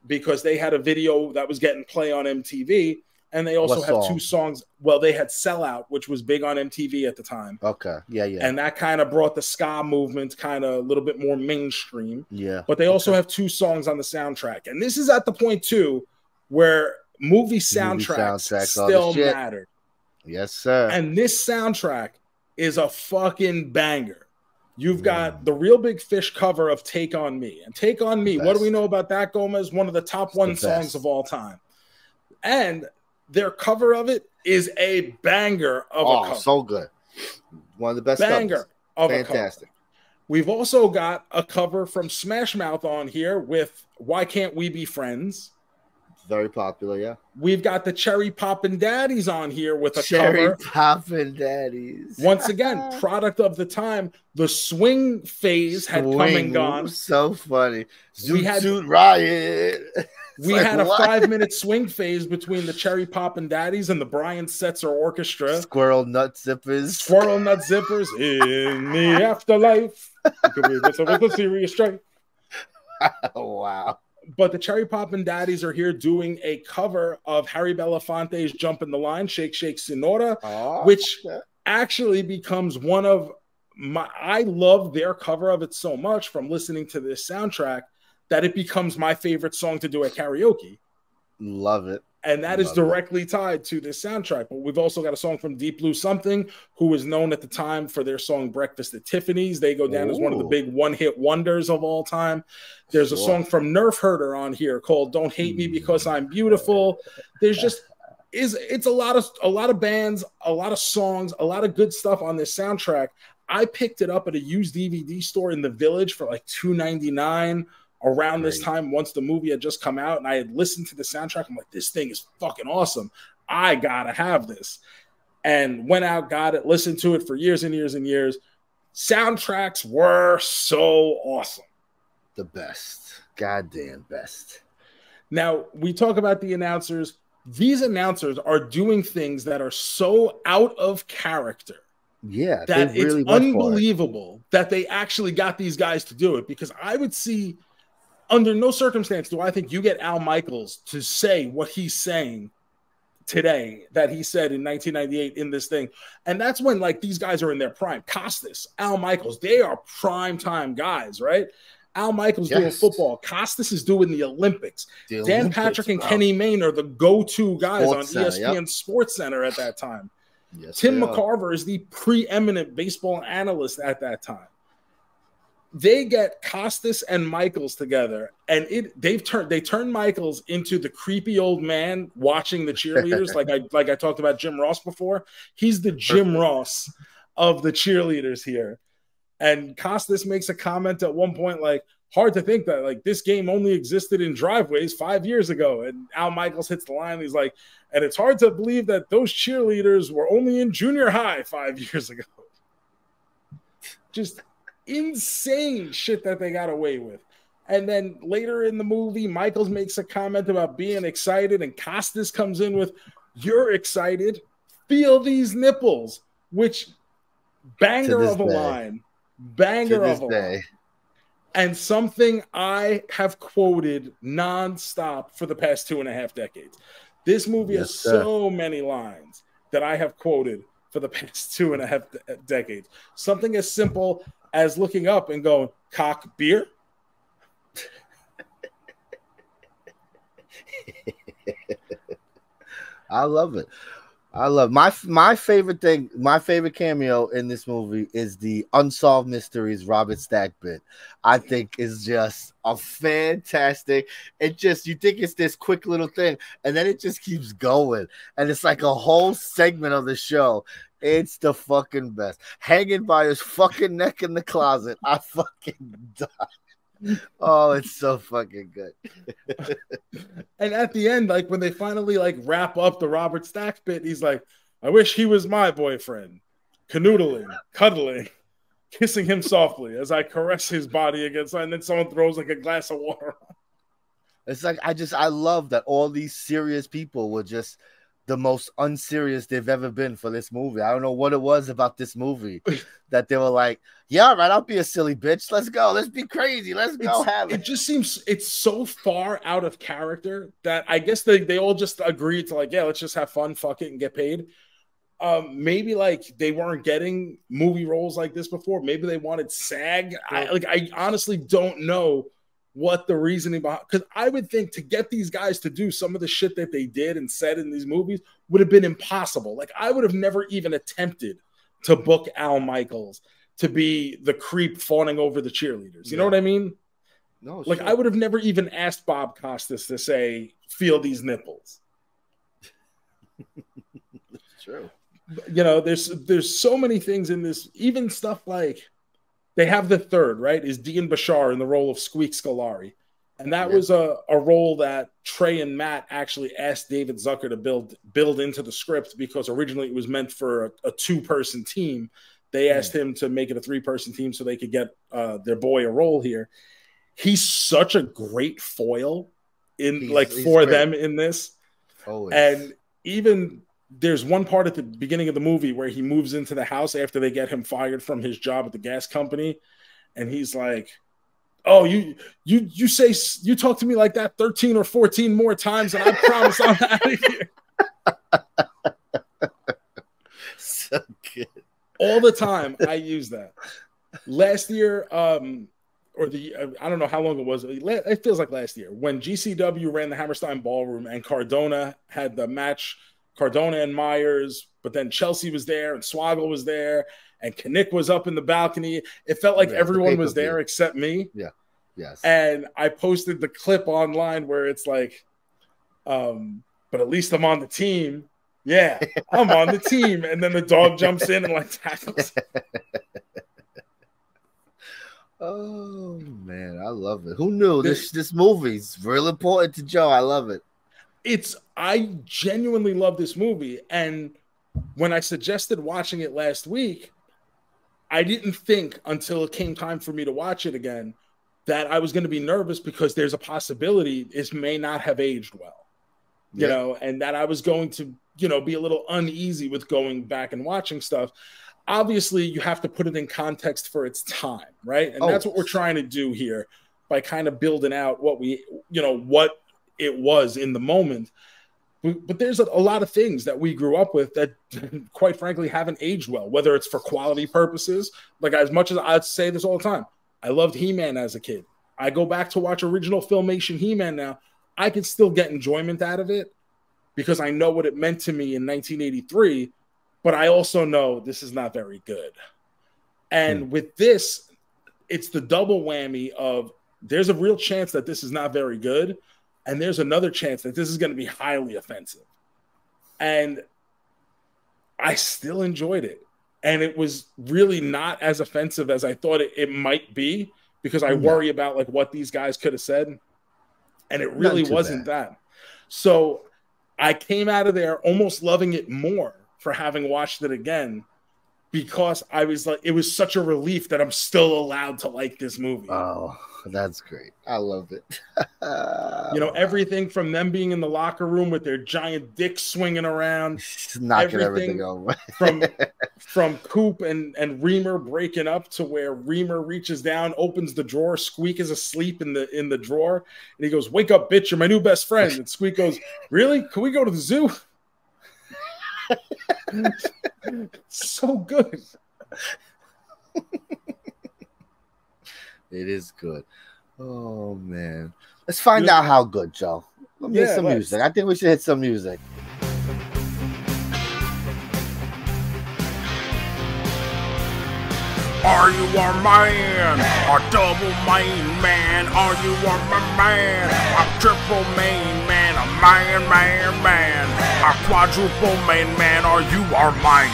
because they had a video that was getting play on MTV. And they also What have song? two songs. Well, they had Sellout, which was big on MTV at the time. Okay, yeah, yeah, And that kind of brought the ska movement kind of a little bit more mainstream. yeah. But they also have two songs on the soundtrack. And this is at the point, too, where movie soundtracks soundtracks still shit. mattered. Yes, sir. And this soundtrack is a fucking banger. You've Mm. got the real big fish cover of Take On Me. And Take On Me, what do we know about that, Gomez? One of the top It's one the songs of all time. And their cover of it is a banger of a oh, cover. so good. One of the best banger covers. of a cover. Fantastic. We've also got a cover from Smash Mouth on here with Why Can't We Be Friends? Very popular, yeah. We've got the Cherry Poppin' Daddies on here with a Cherry cover. poppin' daddies. Once again, product of the time. The swing phase had come and gone. So funny. Zoot We had- Suit Riot. It's We like, had a what? five minute swing phase between the Cherry Poppin' Daddies and the Brian Setzer Orchestra. Squirrel nut zippers. Squirrel Nut Zippers in the afterlife. It could be with a, with a serious strike. oh, wow. But the Cherry Poppin' Daddies are here doing a cover of Harry Belafonte's Jump in the Line, Shake Shake Senora, Oh, which okay. actually becomes one of my I love their cover of it so much from listening to this soundtrack that it becomes my favorite song to do at karaoke. love it. And that is it. directly tied to this soundtrack. But we've also got a song from Deep Blue Something, who was known at the time for their song Breakfast at Tiffany's. They go down as one of the big one hit wonders of all time. There's a song from Nerf Herder on here called Don't Hate Me Because I'm Beautiful. There's just is it's a lot of a lot of bands, a lot of songs, a lot of good stuff on this soundtrack. I picked it up at a used DVD store in the village for like $2.99 around this time once the movie had just come out and I had listened to the soundtrack. I'm like, this thing is fucking awesome. I gotta have this. And went out, got it, listened to it for years and years and years. Soundtracks were so awesome. The best. Goddamn best. Now, we talk about the announcers. These announcers are doing things that are so out of character Yeah, that they really it's went it. unbelievable that they actually got these guys to do it because I would see under no circumstance do I think you get Al Michaels to say what he's saying today that he said in 1998 in this thing. And that's when like these guys are in their prime. Costas, Al Michaels, they are prime time guys, right? Al Michaels doing football. Costas is doing the Olympics. The Dan Olympics, Patrick and. Kenny Mayne are the go-to guys Sports on Center, ESPN yep. Sports Center at that time. Yes, Tim they are. McCarver is the preeminent baseball analyst at that time. They get Costas and Michaels together, and it they've turned they turned Michaels into the creepy old man watching the cheerleaders, like I like I talked about Jim Ross before. He's the Jim Ross of the cheerleaders here. And Costas makes a comment at one point like, hard to think that like this game only existed in driveways five years ago. And Al Michaels hits the line. He's like, and it's hard to believe that those cheerleaders were only in junior high five years ago. Just insane shit that they got away with. And then later in the movie, Michaels makes a comment about being excited, and Costas comes in with, You're excited. Feel these nipples, which banger of a day. line. Banger of a line day. and something I have quoted nonstop for the past two and a half decades. This movie has sir. so many lines that I have quoted for the past two and a half de- decades. Something as simple as looking up and going, cock beer. I love it. I love my my favorite thing. My favorite cameo in this movie is the unsolved mysteries Robert Stack bit. I think is just a fantastic. It just you think it's this quick little thing, and then it just keeps going, and it's like a whole segment of the show. It's the fucking best. Hanging by his fucking neck in the closet. I fucking die. Oh, it's so fucking good. And at the end, like when they finally like wrap up the Robert Stack bit, he's like, I wish he was my boyfriend. Canoodling, cuddling, kissing him softly as I caress his body against, and then someone throws like a glass of water. It's like I just I love that all these serious people were just the most unserious they've ever been for this movie. I don't know what it was about this movie that they were like, "Yeah, all right, I'll be a silly bitch. Let's go. Let's be crazy. Let's go It's- have it it." just seems it's so far out of character that I guess they, they all just agreed to like, yeah, let's just have fun, fuck it, and get paid. Um, maybe like they weren't getting movie roles like this before. Maybe they wanted SAG. I like I honestly don't know what the reasoning behind because I would think to get these guys to do some of the shit that they did and said in these movies would have been impossible. Like I would have never even attempted to book Al Michaels to be the creep fawning over the cheerleaders. You know what I mean? No, Like sure. I would have never even asked Bob Costas to say, "Feel these nipples." true. You know, there's there's so many things in this. Even stuff like they have the third right is Dian Bachar in the role of Squeak Scolari, and that Yeah. was a, a role that Trey and Matt actually asked David Zucker to build build into the script because originally it was meant for a, a two person team. They asked him to make it a three person team so they could get uh, their boy a role here. He's such a great foil in He's- like he's for great. them in this. Always. And even there's one part at the beginning of the movie where he moves into the house after they get him fired from his job at the gas company, and he's like, "Oh, you you you say you talk to me like that 13 or 14 more times, and I promise I'm out of here." so good. all the time i use that last year um or the uh, i don't know how long it was it feels like last year when gcw ran the hammerstein ballroom and cardona had the match cardona and myers but then chelsea was there and Swoggle was there and Kinnick was up in the balcony it felt like Yeah, the everyone was there except me Yeah. Yes. and i posted the clip online where it's like um but at least i'm on the team yeah i'm on the team and then the dog jumps in and like tackles oh man, I love it. Who knew this this movie's real important to Joe? I love it. It's I genuinely love this movie, and when I suggested watching it last week, I didn't think until it came time for me to watch it again that I was going to be nervous because there's a possibility this may not have aged well, you Yeah. know, and that I was going to, you know, be a little uneasy with going back and watching stuff. Obviously, you have to put it in context for its time, right? And oh. that's what we're trying to do here by kind of building out what we, you know, what it was in the moment. But, but there's a, a lot of things that we grew up with that, quite frankly, haven't aged well, whether it's for quality purposes. Like, as much as I'd say this all the time, I loved He Man as a kid. I go back to watch original Filmation He Man now. I can still get enjoyment out of it because I know what it meant to me in 1983, but I also know this is not very good. And hmm. with this, it's the double whammy of there's a real chance that this is not very good, and there's another chance that this is going to be highly offensive. And I still enjoyed it. And it was really not as offensive as I thought it, it might be because I No. worry about like what these guys could have said. And it really wasn't that. So I came out of there almost loving it more for having watched it again because I was like, it was such a relief that I'm still allowed to like this movie. Oh, that's great. I love it. you know, everything from them being in the locker room with their giant dicks swinging around, knocking everything- everything over. from from Coop and and Remer breaking up to where Remer reaches down, opens the drawer, Squeak is asleep in the in the drawer, and he goes, "Wake up, bitch! You're my new best friend." And Squeak goes, "Really? Can we go to the zoo?" So good. It is good. Oh man. Let's find You- out how good, Joe. Let me hit some let's. music. I think we should hit some music. Are you a man? A double main man? Are you a man? A triple main man? A man, man, man? A quadruple main man? Are you our man?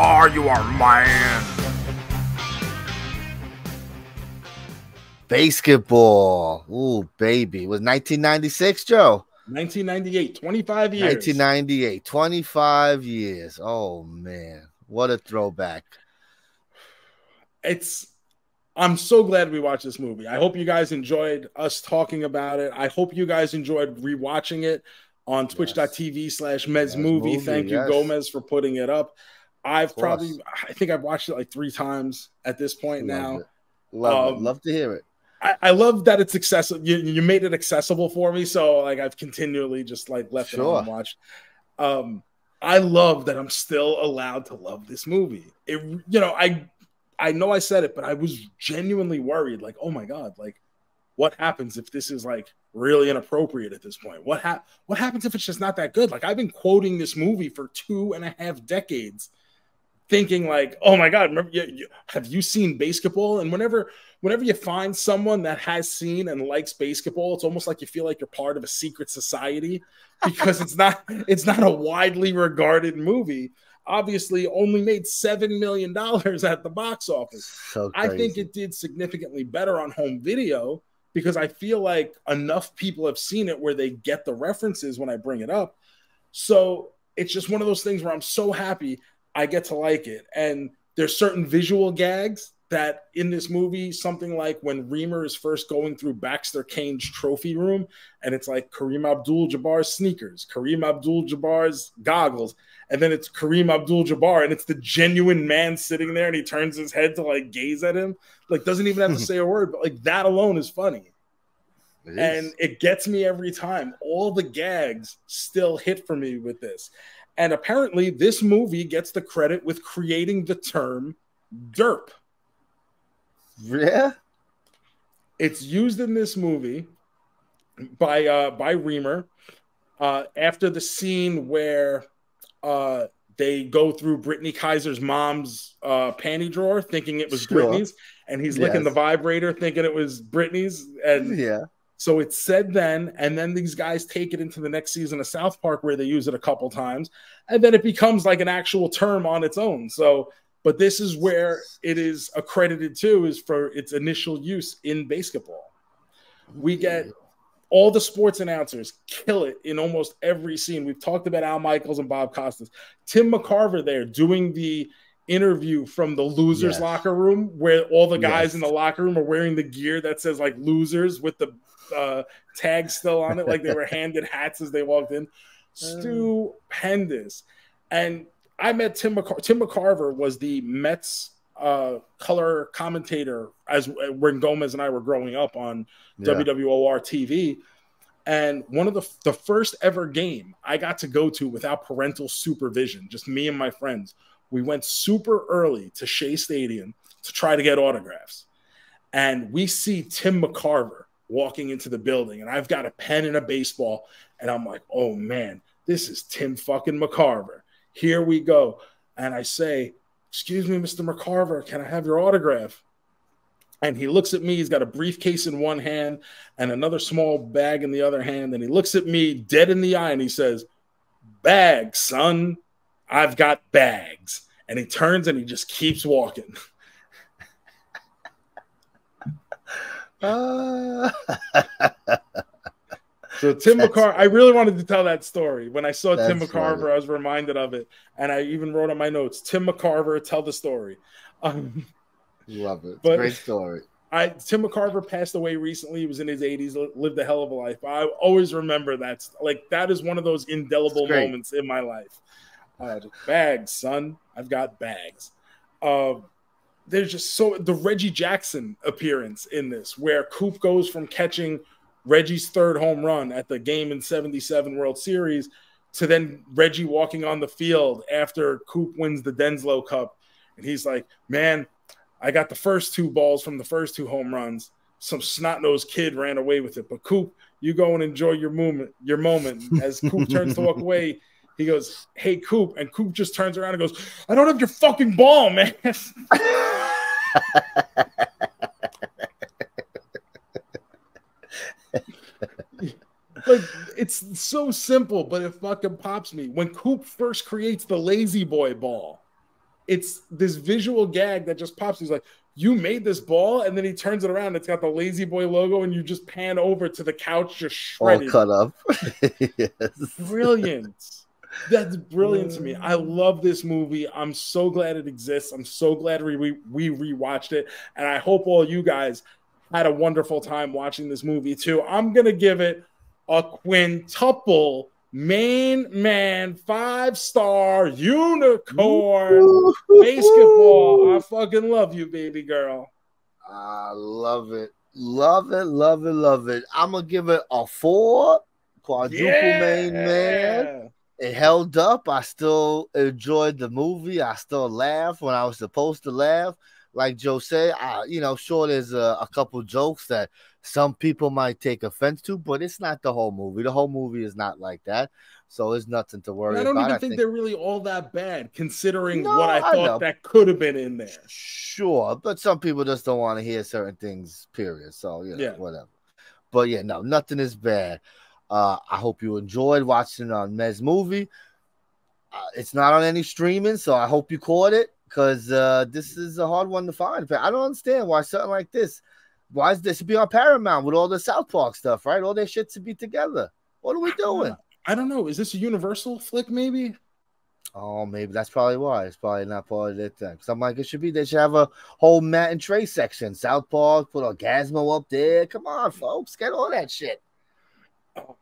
Are you our man? BASEketball. Ooh, baby. It was 1996, Joe. 1998, 25 years. 1998. 25 years. Oh man. What a throwback. it's I'm so glad we watched this movie. I hope you guys enjoyed us talking about it. I hope you guys enjoyed rewatching it on twitch.tv slash Mez Movie. Thank you, yes. Gomez, for putting it up. I've probably I think I've watched it like three times at this point now. Love it. Love it. Um, Love to hear it. I, I love that it's accessible. You, you made it accessible for me, so like I've continually just like left it on and watched. Um, I love that I'm still allowed to love this movie. It, you know, I, I know I said it, but I was genuinely worried. Like, oh my god, like, what happens if this is like really inappropriate at this point? What hap- What happens if it's just not that good? Like, I've been quoting this movie for two and a half decades thinking like, oh my god, remember, you, you, have you seen BASEketball? And whenever whenever you find someone that has seen and likes BASEketball, it's almost like you feel like you're part of a secret society because it's not it's not a widely regarded movie. Obviously, only made seven million dollars at the box office. So I think it did significantly better on home video because I feel like enough people have seen it where they get the references when I bring it up. So it's just one of those things where I'm so happy I get to like it. And there's certain visual gags that in this movie, something like when Remer is first going through Baxter Cain's trophy room, and it's like Kareem Abdul Jabbar's sneakers, Kareem Abdul Jabbar's goggles, and then it's Kareem Abdul Jabbar, and it's the genuine man sitting there, and he turns his head to like gaze at him, like doesn't even have to say a word, but like that alone is funny It is. and it gets me every time. All the gags still hit for me with this. And apparently, this movie gets the credit with creating the term derp. yeah. It's used in this movie by uh, by Remer uh, after the scene where uh, they go through Brittany Kaiser's mom's uh, panty drawer, thinking it was Sure. Brittany's, and he's licking the vibrator, thinking it was Brittany's, and Yeah. So it's said then, and then these guys take it into the next season of South Park where they use it a couple times, and then it becomes like an actual term on its own. So, but this is where it is accredited to is for its initial use in BASEketball. We get all the sports announcers kill it in almost every scene. We've talked about Al Michaels and Bob Costas. Tim McCarver there doing the interview from the losers Yes. locker room where all the guys Yes. in the locker room are wearing the gear that says like losers with the uh, tag still on it, like they were handed hats as they walked in. Stupendous. And I met Tim McCar- Tim McCarver was the Mets uh, color commentator as when Gomez and I were growing up on Yeah. WWOR TV. And one of the the first ever game I got to go to without parental supervision, just me and my friends. We went super early to Shea Stadium to try to get autographs. And we see Tim McCarver walking into the building, and I've got a pen and a baseball, and I'm like, oh man, this is Tim fucking McCarver. Here we go. And I say, Excuse me, Mr. McCarver, can I have your autograph? And he looks at me. He's got a briefcase in one hand and another small bag in the other hand. And he looks at me dead in the eye and he says, Bag, son. I've got bags. And he turns and he just keeps walking. Uh, So Tim McCarver, I really wanted to tell that story. When I saw Tim McCarver. I was reminded of it, and I even wrote on my notes, "Tim McCarver, tell the story." Um, love it. But- great story. I Tim McCarver passed away recently. He was in his 80s, lived a hell of a life. I always remember that. Like that is one of those indelible moments in my life. Uh, bags, son. I've got bags. Um, there's just so the Reggie Jackson appearance in this, where Coop goes from catching Reggie's third home run at the game in 77 World Series to then Reggie walking on the field after Coop wins the Denslow Cup. And he's like, Man, I got the first two balls from the first two home runs. Some snot nosed kid ran away with it. But Coop, you go and enjoy your moment, your moment. As Coop turns to walk away, he goes, Hey Coop. And Coop just turns around and goes, I don't have your fucking ball, man. like it's so simple, but it fucking pops me. When Coop first creates the lazy boy ball, it's this visual gag that just pops. He's like, You made this ball, and then he turns it around, it's got the lazy boy logo, and you just pan over to the couch just shredded. All cut up. yes. Brilliant. That's brilliant to me. Uh. I love this movie. I'm so glad it exists. I'm so glad we, we we rewatched it, and I hope all you guys had a wonderful time watching this movie too. I'm gonna give it a quintuple main man five star unicorn basketball. I fucking love you, baby girl. I love it. Love it. Love it. Love it. I'm gonna give it a four. Quadruple main man. It held up. I still enjoyed the movie. I still laughed when I was supposed to laugh. Like Joe said, I, you know, sure, there's a, a couple jokes that some people might take offense to, but it's not the whole movie. The whole movie is not like that. So there's nothing to worry about. I don't about. even I think, they're really all that bad, considering No, what I I thought know. that could have been in there. Sure, but some people just don't want to hear certain things, period. So, you know, Yeah. whatever. But yeah, no, nothing is bad. Uh, I hope you enjoyed watching on Mez movie. Uh, it's not on any streaming, so I hope you caught it because uh, this is a hard one to find. I don't understand why something like this. Why is this should be on Paramount with all the South Park stuff, right? All their shit to be together. What are we doing? I don't know. Is this a Universal flick? Maybe. Oh, maybe that's probably why. It's probably not part of their thing. So I'm like, it should be. They should have a whole Matt and Trey section. South Park, put Orgazmo up there. Come on, folks, get all that shit.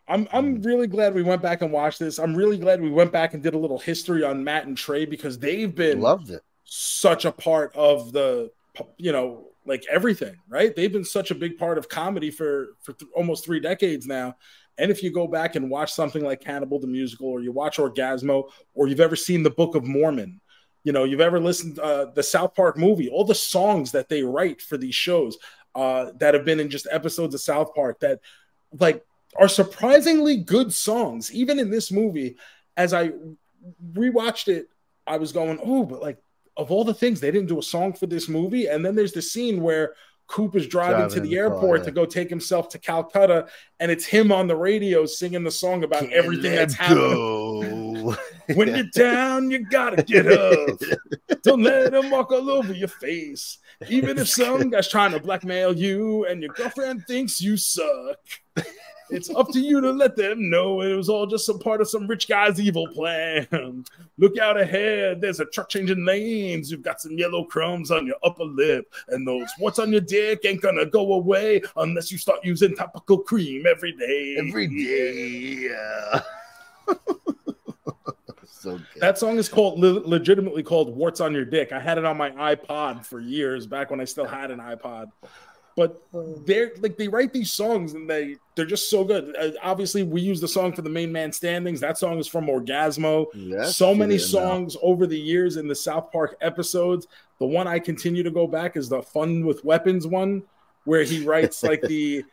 I'm I'm really glad we went back and watched this. I'm really glad we went back and did a little history on Matt and Trey because they've been Loved it. such a part of the you know like everything, right? They've been such a big part of comedy for for th- almost 3 decades now. And if you go back and watch something like Cannibal the musical or you watch Orgazmo or you've ever seen the Book of Mormon, you know, you've ever listened uh the South Park movie, all the songs that they write for these shows uh that have been in just episodes of South Park that like are surprisingly good songs. Even in this movie, as I rewatched it, I was going, oh, but like of all the things, they didn't do a song for this movie. And then there's the scene where Coop is driving, Driving to the the car, airport yeah. to go take himself to Calcutta, and it's him on the radio singing the song about Can't everything that's happening. When you're down, you gotta get up. Don't let them walk all over your face. Even if some guy's trying to blackmail you and your girlfriend thinks you suck. It's up to you to let them know it was all just some part of some rich guy's evil plan. Look out ahead. There's a truck changing lanes. You've got some yellow crumbs on your upper lip. And those what's on your dick ain't gonna go away unless you start using topical cream every day. Every day. Yeah. so. That song is called le- legitimately called "Warts on Your Dick." I had it on my iPod for years back when I still had an iPod. But they're like they write these songs and they they're just so good. Uh, obviously, we use the song for the main man standings. That song is from Orgazmo. Yes, so many it is now. songs over the years in the South Park episodes. The one I continue to go back is the Fun with Weapons one, where he writes like the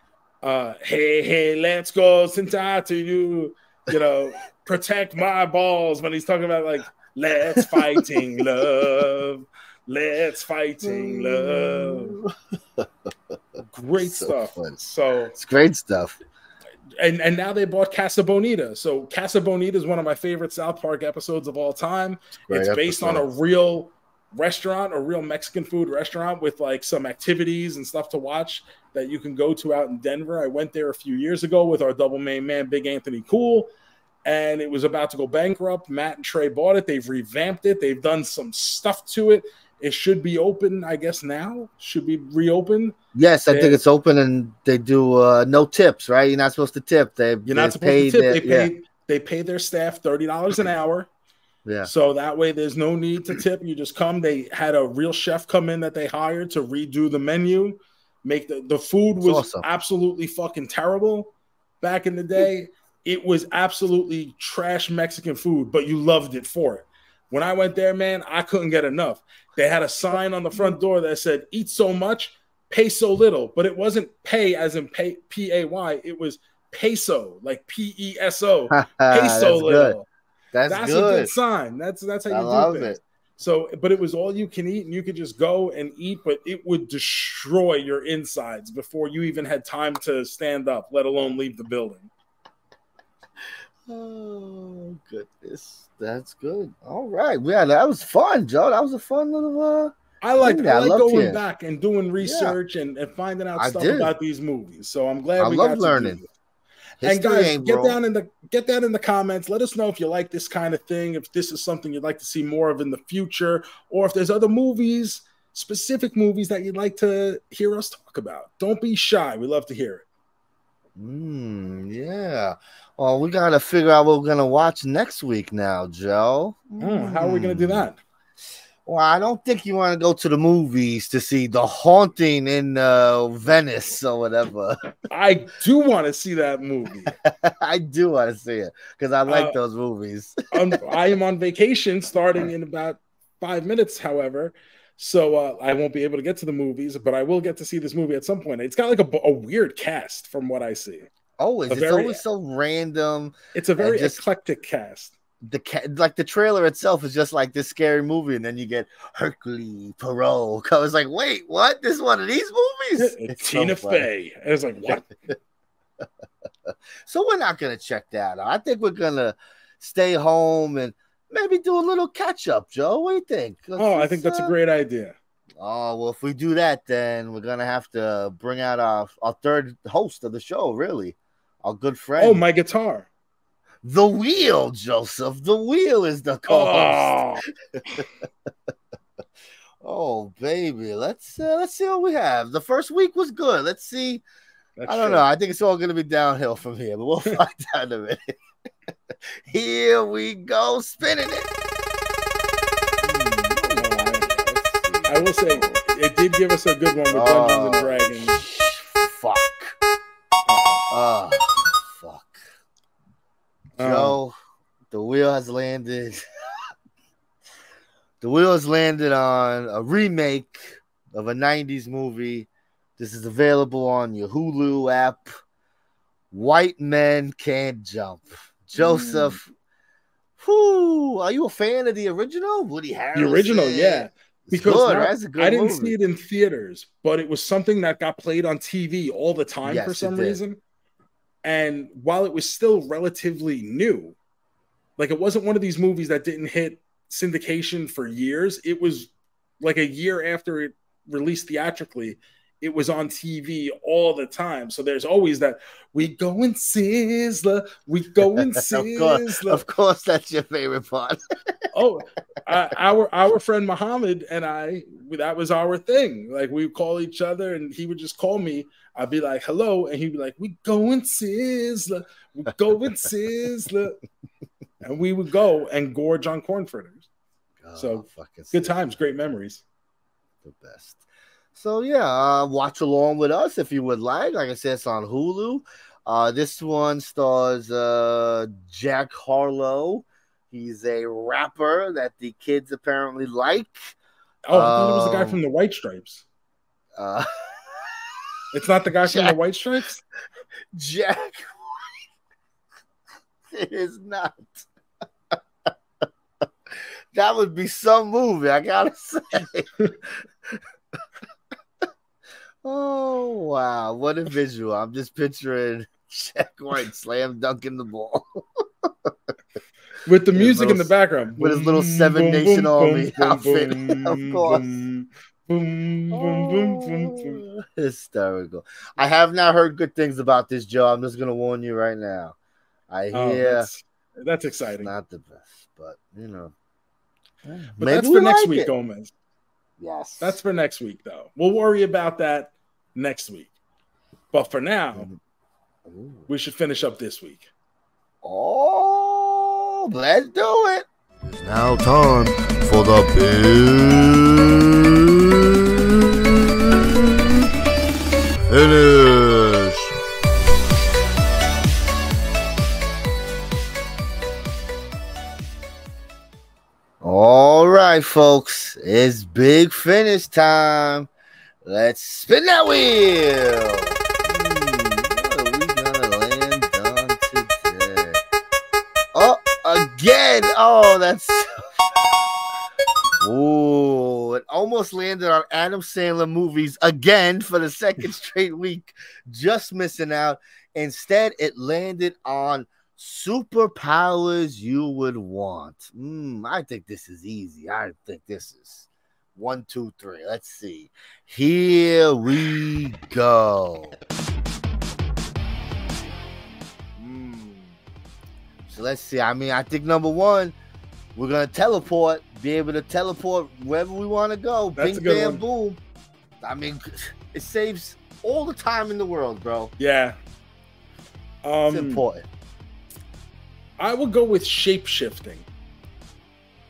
uh hey hey let's go Sentai to you, you know, protect my balls when he's talking about like let's fighting love. Let's fighting love. Great So stuff. fun. So It's great stuff. and and now they bought Casa Bonita. So Casa Bonita is one of my favorite South Park episodes of all time. Great it's based on a real restaurant, a real Mexican food restaurant with like some activities and stuff to watch that you can go to out in Denver. I went there a few years ago with our double main man, Big Anthony Cool, and it was about to go bankrupt. Matt and Trey bought it. They've revamped it. They've done some stuff to it. It should be open, I guess now. Should be reopened. Yes, I Yeah. think it's open and they do uh, no tips, right? You're not supposed to tip. They You're not supposed to tip. They pay they pay their staff thirty dollars an hour. yeah. yeah. So that way there's no need to tip. You just come. They had a real chef come in that they hired to redo the menu. Make the, the food was awesome. absolutely fucking terrible back in the day. It was absolutely trash Mexican food, but you loved it for it. When I went there, man, I couldn't get enough. They had a sign on the front door that said, eat so much, pay so little. But it wasn't pay as in pay P A Y, it was peso, like P E S O. Pay That's so good. little. That's, That's a good. good sign. That's that's how you I do love things. it. So, but it was all you can eat, and you could just go and eat, but it would destroy your insides before you even had time to stand up, let alone leave the building. Oh goodness, that's good. All right, yeah, that was fun, Joe. That was a fun little. uh I like Yeah, I I like love going back and doing research and, and finding out I stuff did. about these movies. So I'm glad I we love got learning. and guys, get down in the get down in the comments. Let us know if you like this kind of thing, if this is something you'd like to see more of in the future, or if there's other movies, specific movies that you'd like to hear us talk about. Don't be shy. We love to hear it. Mm, yeah. Well, we gotta figure out what we're gonna watch next week now, Joe. Mm, how are we going to do Hmm. that? Well, I don't think you want to go to the movies to see The Haunting in uh, Venice or whatever. I do want to see that movie. I do want to see it because I like Uh, those movies. I am on vacation starting in about five minutes, however. So uh, I won't be able to get to the movies, but I will get to see this movie at some point. It's got like a, a weird cast from what I see. Always, a it's very- always so random. It's a very just- eclectic cast. The like the trailer itself is just like this scary movie, and then you get Hercule Poirot. I was like, wait, what? This is one of these movies? It's so Tina funny. Fey. And it's like, what? So we're not gonna check that out. I think we're gonna stay home and maybe do a little catch up, Joe. What do you think? Oh, I think that's a Uh, great idea. Oh well, if we do that, then we're gonna have to bring out our our third host of the show. Really, our good friend. Oh, my guitar. the wheel, Joseph. The wheel is the co-host. Oh, Oh, baby, let's uh, let's see what we have. The first week was good. Let's see. that's I don't true. know. I think it's all gonna be downhill from here, but we'll find out in a minute. here we go, spinning it. Hmm, I will say it did give us a good one with Dungeons and Oh, Dragons. Fuck. Oh, fuck. Um, Joe, the wheel has landed. the wheel has landed on a remake of a 90s movie. This is available on your Hulu app. White Men Can't Jump. Joseph. Whew, are you a fan of the original? Woody Harrelson. the original, yeah. It's Because good. now- That's a good I didn't movie. see it in theaters, but it was something that got played on TV all the time Yes, for some reason. And while it was still relatively new, like it wasn't one of these movies that didn't hit syndication for years. It was like a year after it released theatrically, it was on TV all the time. So there's always that we go and sizzler, we go and of course, of course, that's your favorite part. oh, uh, our our friend Muhammad and I, that was our thing. Like we would call each other, and he would just call me. I'd be like, "Hello," and he'd be like, "We going sizzler, we going sizzler," and we would go and gorge on corn fritters. So, Oh, fucking Good sick. times, great memories. the best. So yeah, uh, watch along with us if you would like. Like I said, it's on Hulu. Uh, this one stars uh, Jack Harlow. He's a rapper that the kids apparently like. Oh, I thought it was the guy Um, from the White Stripes. It's not the guy from the White Stripes. Jack. it is not. that would be some movie, I gotta say. oh wow, what a visual! I'm just picturing Jack White slam dunking the ball. with the music in the background with his little Seven boom, Nation boom, Army boom, outfit, of course. Boom, boom, boom, boom, boom, boom. Oh, Hysterical. I have not heard good things about this Joe. I'm just gonna warn you right now. I Oh, hear that's, that's it's exciting. not the best, but you know. but that's for next week, Gomez. Yes. That's for next week, though. We'll worry about that next week. But for now, mm-hmm. Ooh. we should finish up this week. Oh, let's do it. It's now time for the big finish. All right, folks. It's big finish time. Let's spin that wheel. Hmm? Oh, again. Oh, that's. Ooh, it almost landed on Adam Sandler movies again for the second straight week, just missing out. Instead, it landed on superpowers you would want. Mm, I think this is easy. I think this is one, two, three. Let's see. Here we go. Mm. So let's see. I mean, I think number one, we're gonna teleport, be able to teleport wherever we want to go. That's Bing, bam, boom. I mean, it saves all the time in the world, bro. Yeah. It's Um, important. I will go with shape shifting.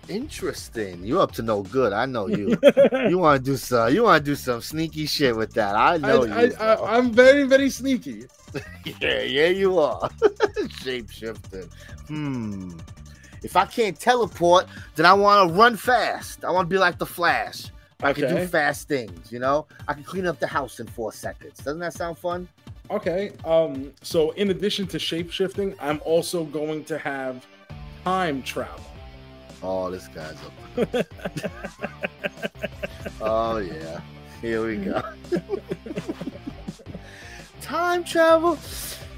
Interesting. You up to no good. I know you. you want to do some. You want to do some sneaky shit with that. I know you. I, bro. I, I'm very, very sneaky. yeah, yeah, you are. Shapeshifter. Hmm. If I can't teleport, then I want to run fast. I want to be like the Flash. I can do fast things. You know, I can clean up the house in four seconds. Doesn't that sound fun? Okay. Um. So, in addition to shape shifting, I'm also going to have time travel. Oh, this guy's up. oh yeah. Here we go. Time travel.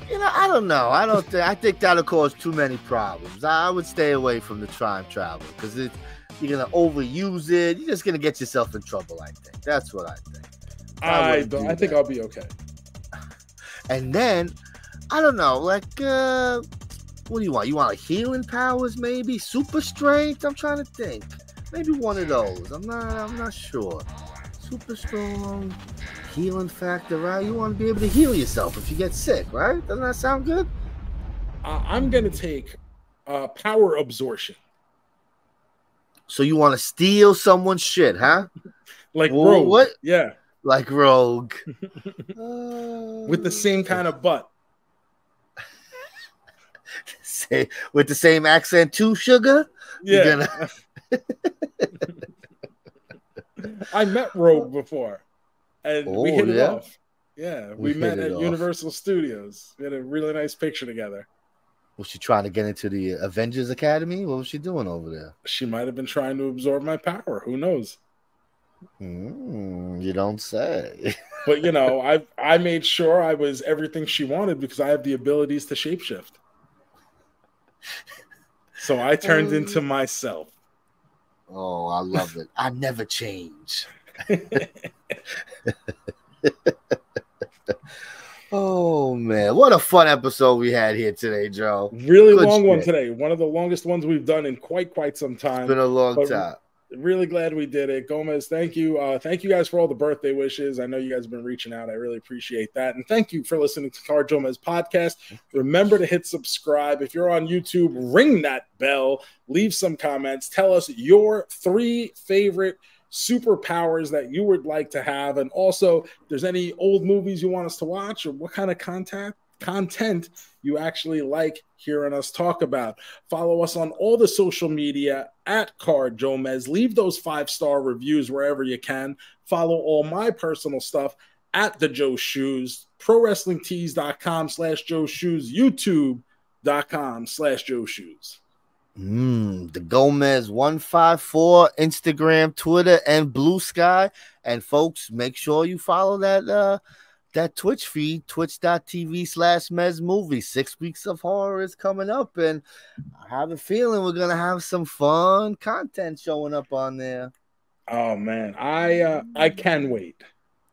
You know, I don't know. I don't think. I think that'll cause too many problems. I, would stay away from the time travel because it you're gonna overuse it. You're just gonna get yourself in trouble. I think that's what I think. I I don't. do I think. I'll be okay. And then I don't know, like uh what do you want? You want like healing powers, maybe super strength? I'm trying to think. Maybe one of those. I'm not. I'm not sure. Super strong, healing factor, right? You want to be able to heal yourself if you get sick, right? Doesn't that sound good? Uh, I'm gonna take uh, power absorption, So you want to steal someone's shit, huh? like Whoa, Rogue. what? Yeah, Like Rogue, with the same kind of butt. Say, with the same accent too, sugar. Yeah, gonna- I met Rogue before, and we Oh, hit it yeah? off. Yeah, We we, met at off. Universal Studios. We had a really nice picture together. Was she trying to get into the Avengers Academy? What was she doing over there? She might have been trying to absorb my power. Who knows? Mm, you don't say. But you know, I I made sure I was everything she wanted because I have the abilities to shapeshift. So I turned Um, into myself. Oh, I love it. I never change. oh man, what a fun episode we had here today, Joe. Really Good long one today. One of the longest ones we've done in quite quite some time. It's been a long But- time. really glad we did it. Gomez, thank you. Uh, thank you guys for all the birthday wishes. I know you guys have been reaching out. I really appreciate that. And thank you for listening to Car JoeMeZ podcast. Remember to hit subscribe. If you're on YouTube, ring that bell, leave some comments. Tell us your three favorite superpowers that you would like to have. And also, there's any old movies you want us to watch or what kind of contact content you actually like hearing us talk about. Follow us on all the social media at Car JoeMeZ. Leave those five star reviews wherever you can. Follow all my personal stuff at the Joe Shoes, ProWrestlingTees.com slash Joe Shoes, YouTube.com slash Joe Shoes. Mm, the Gomez 154, Instagram, Twitter, and Blue Sky. And folks, make sure you follow that uh that Twitch feed, twitch.tv slash Mez Movie. Six weeks of horror is coming up, and I have a feeling we're gonna have some fun content showing up on there. Oh man, I uh, I can wait.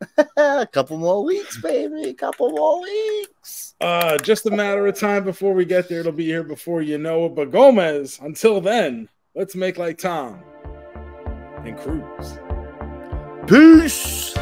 a couple more weeks, baby. A couple more weeks. Uh, just a matter of time before we get there. It'll be here before you know it. But Gomez, until then, let's make like Tom and cruise. Peace.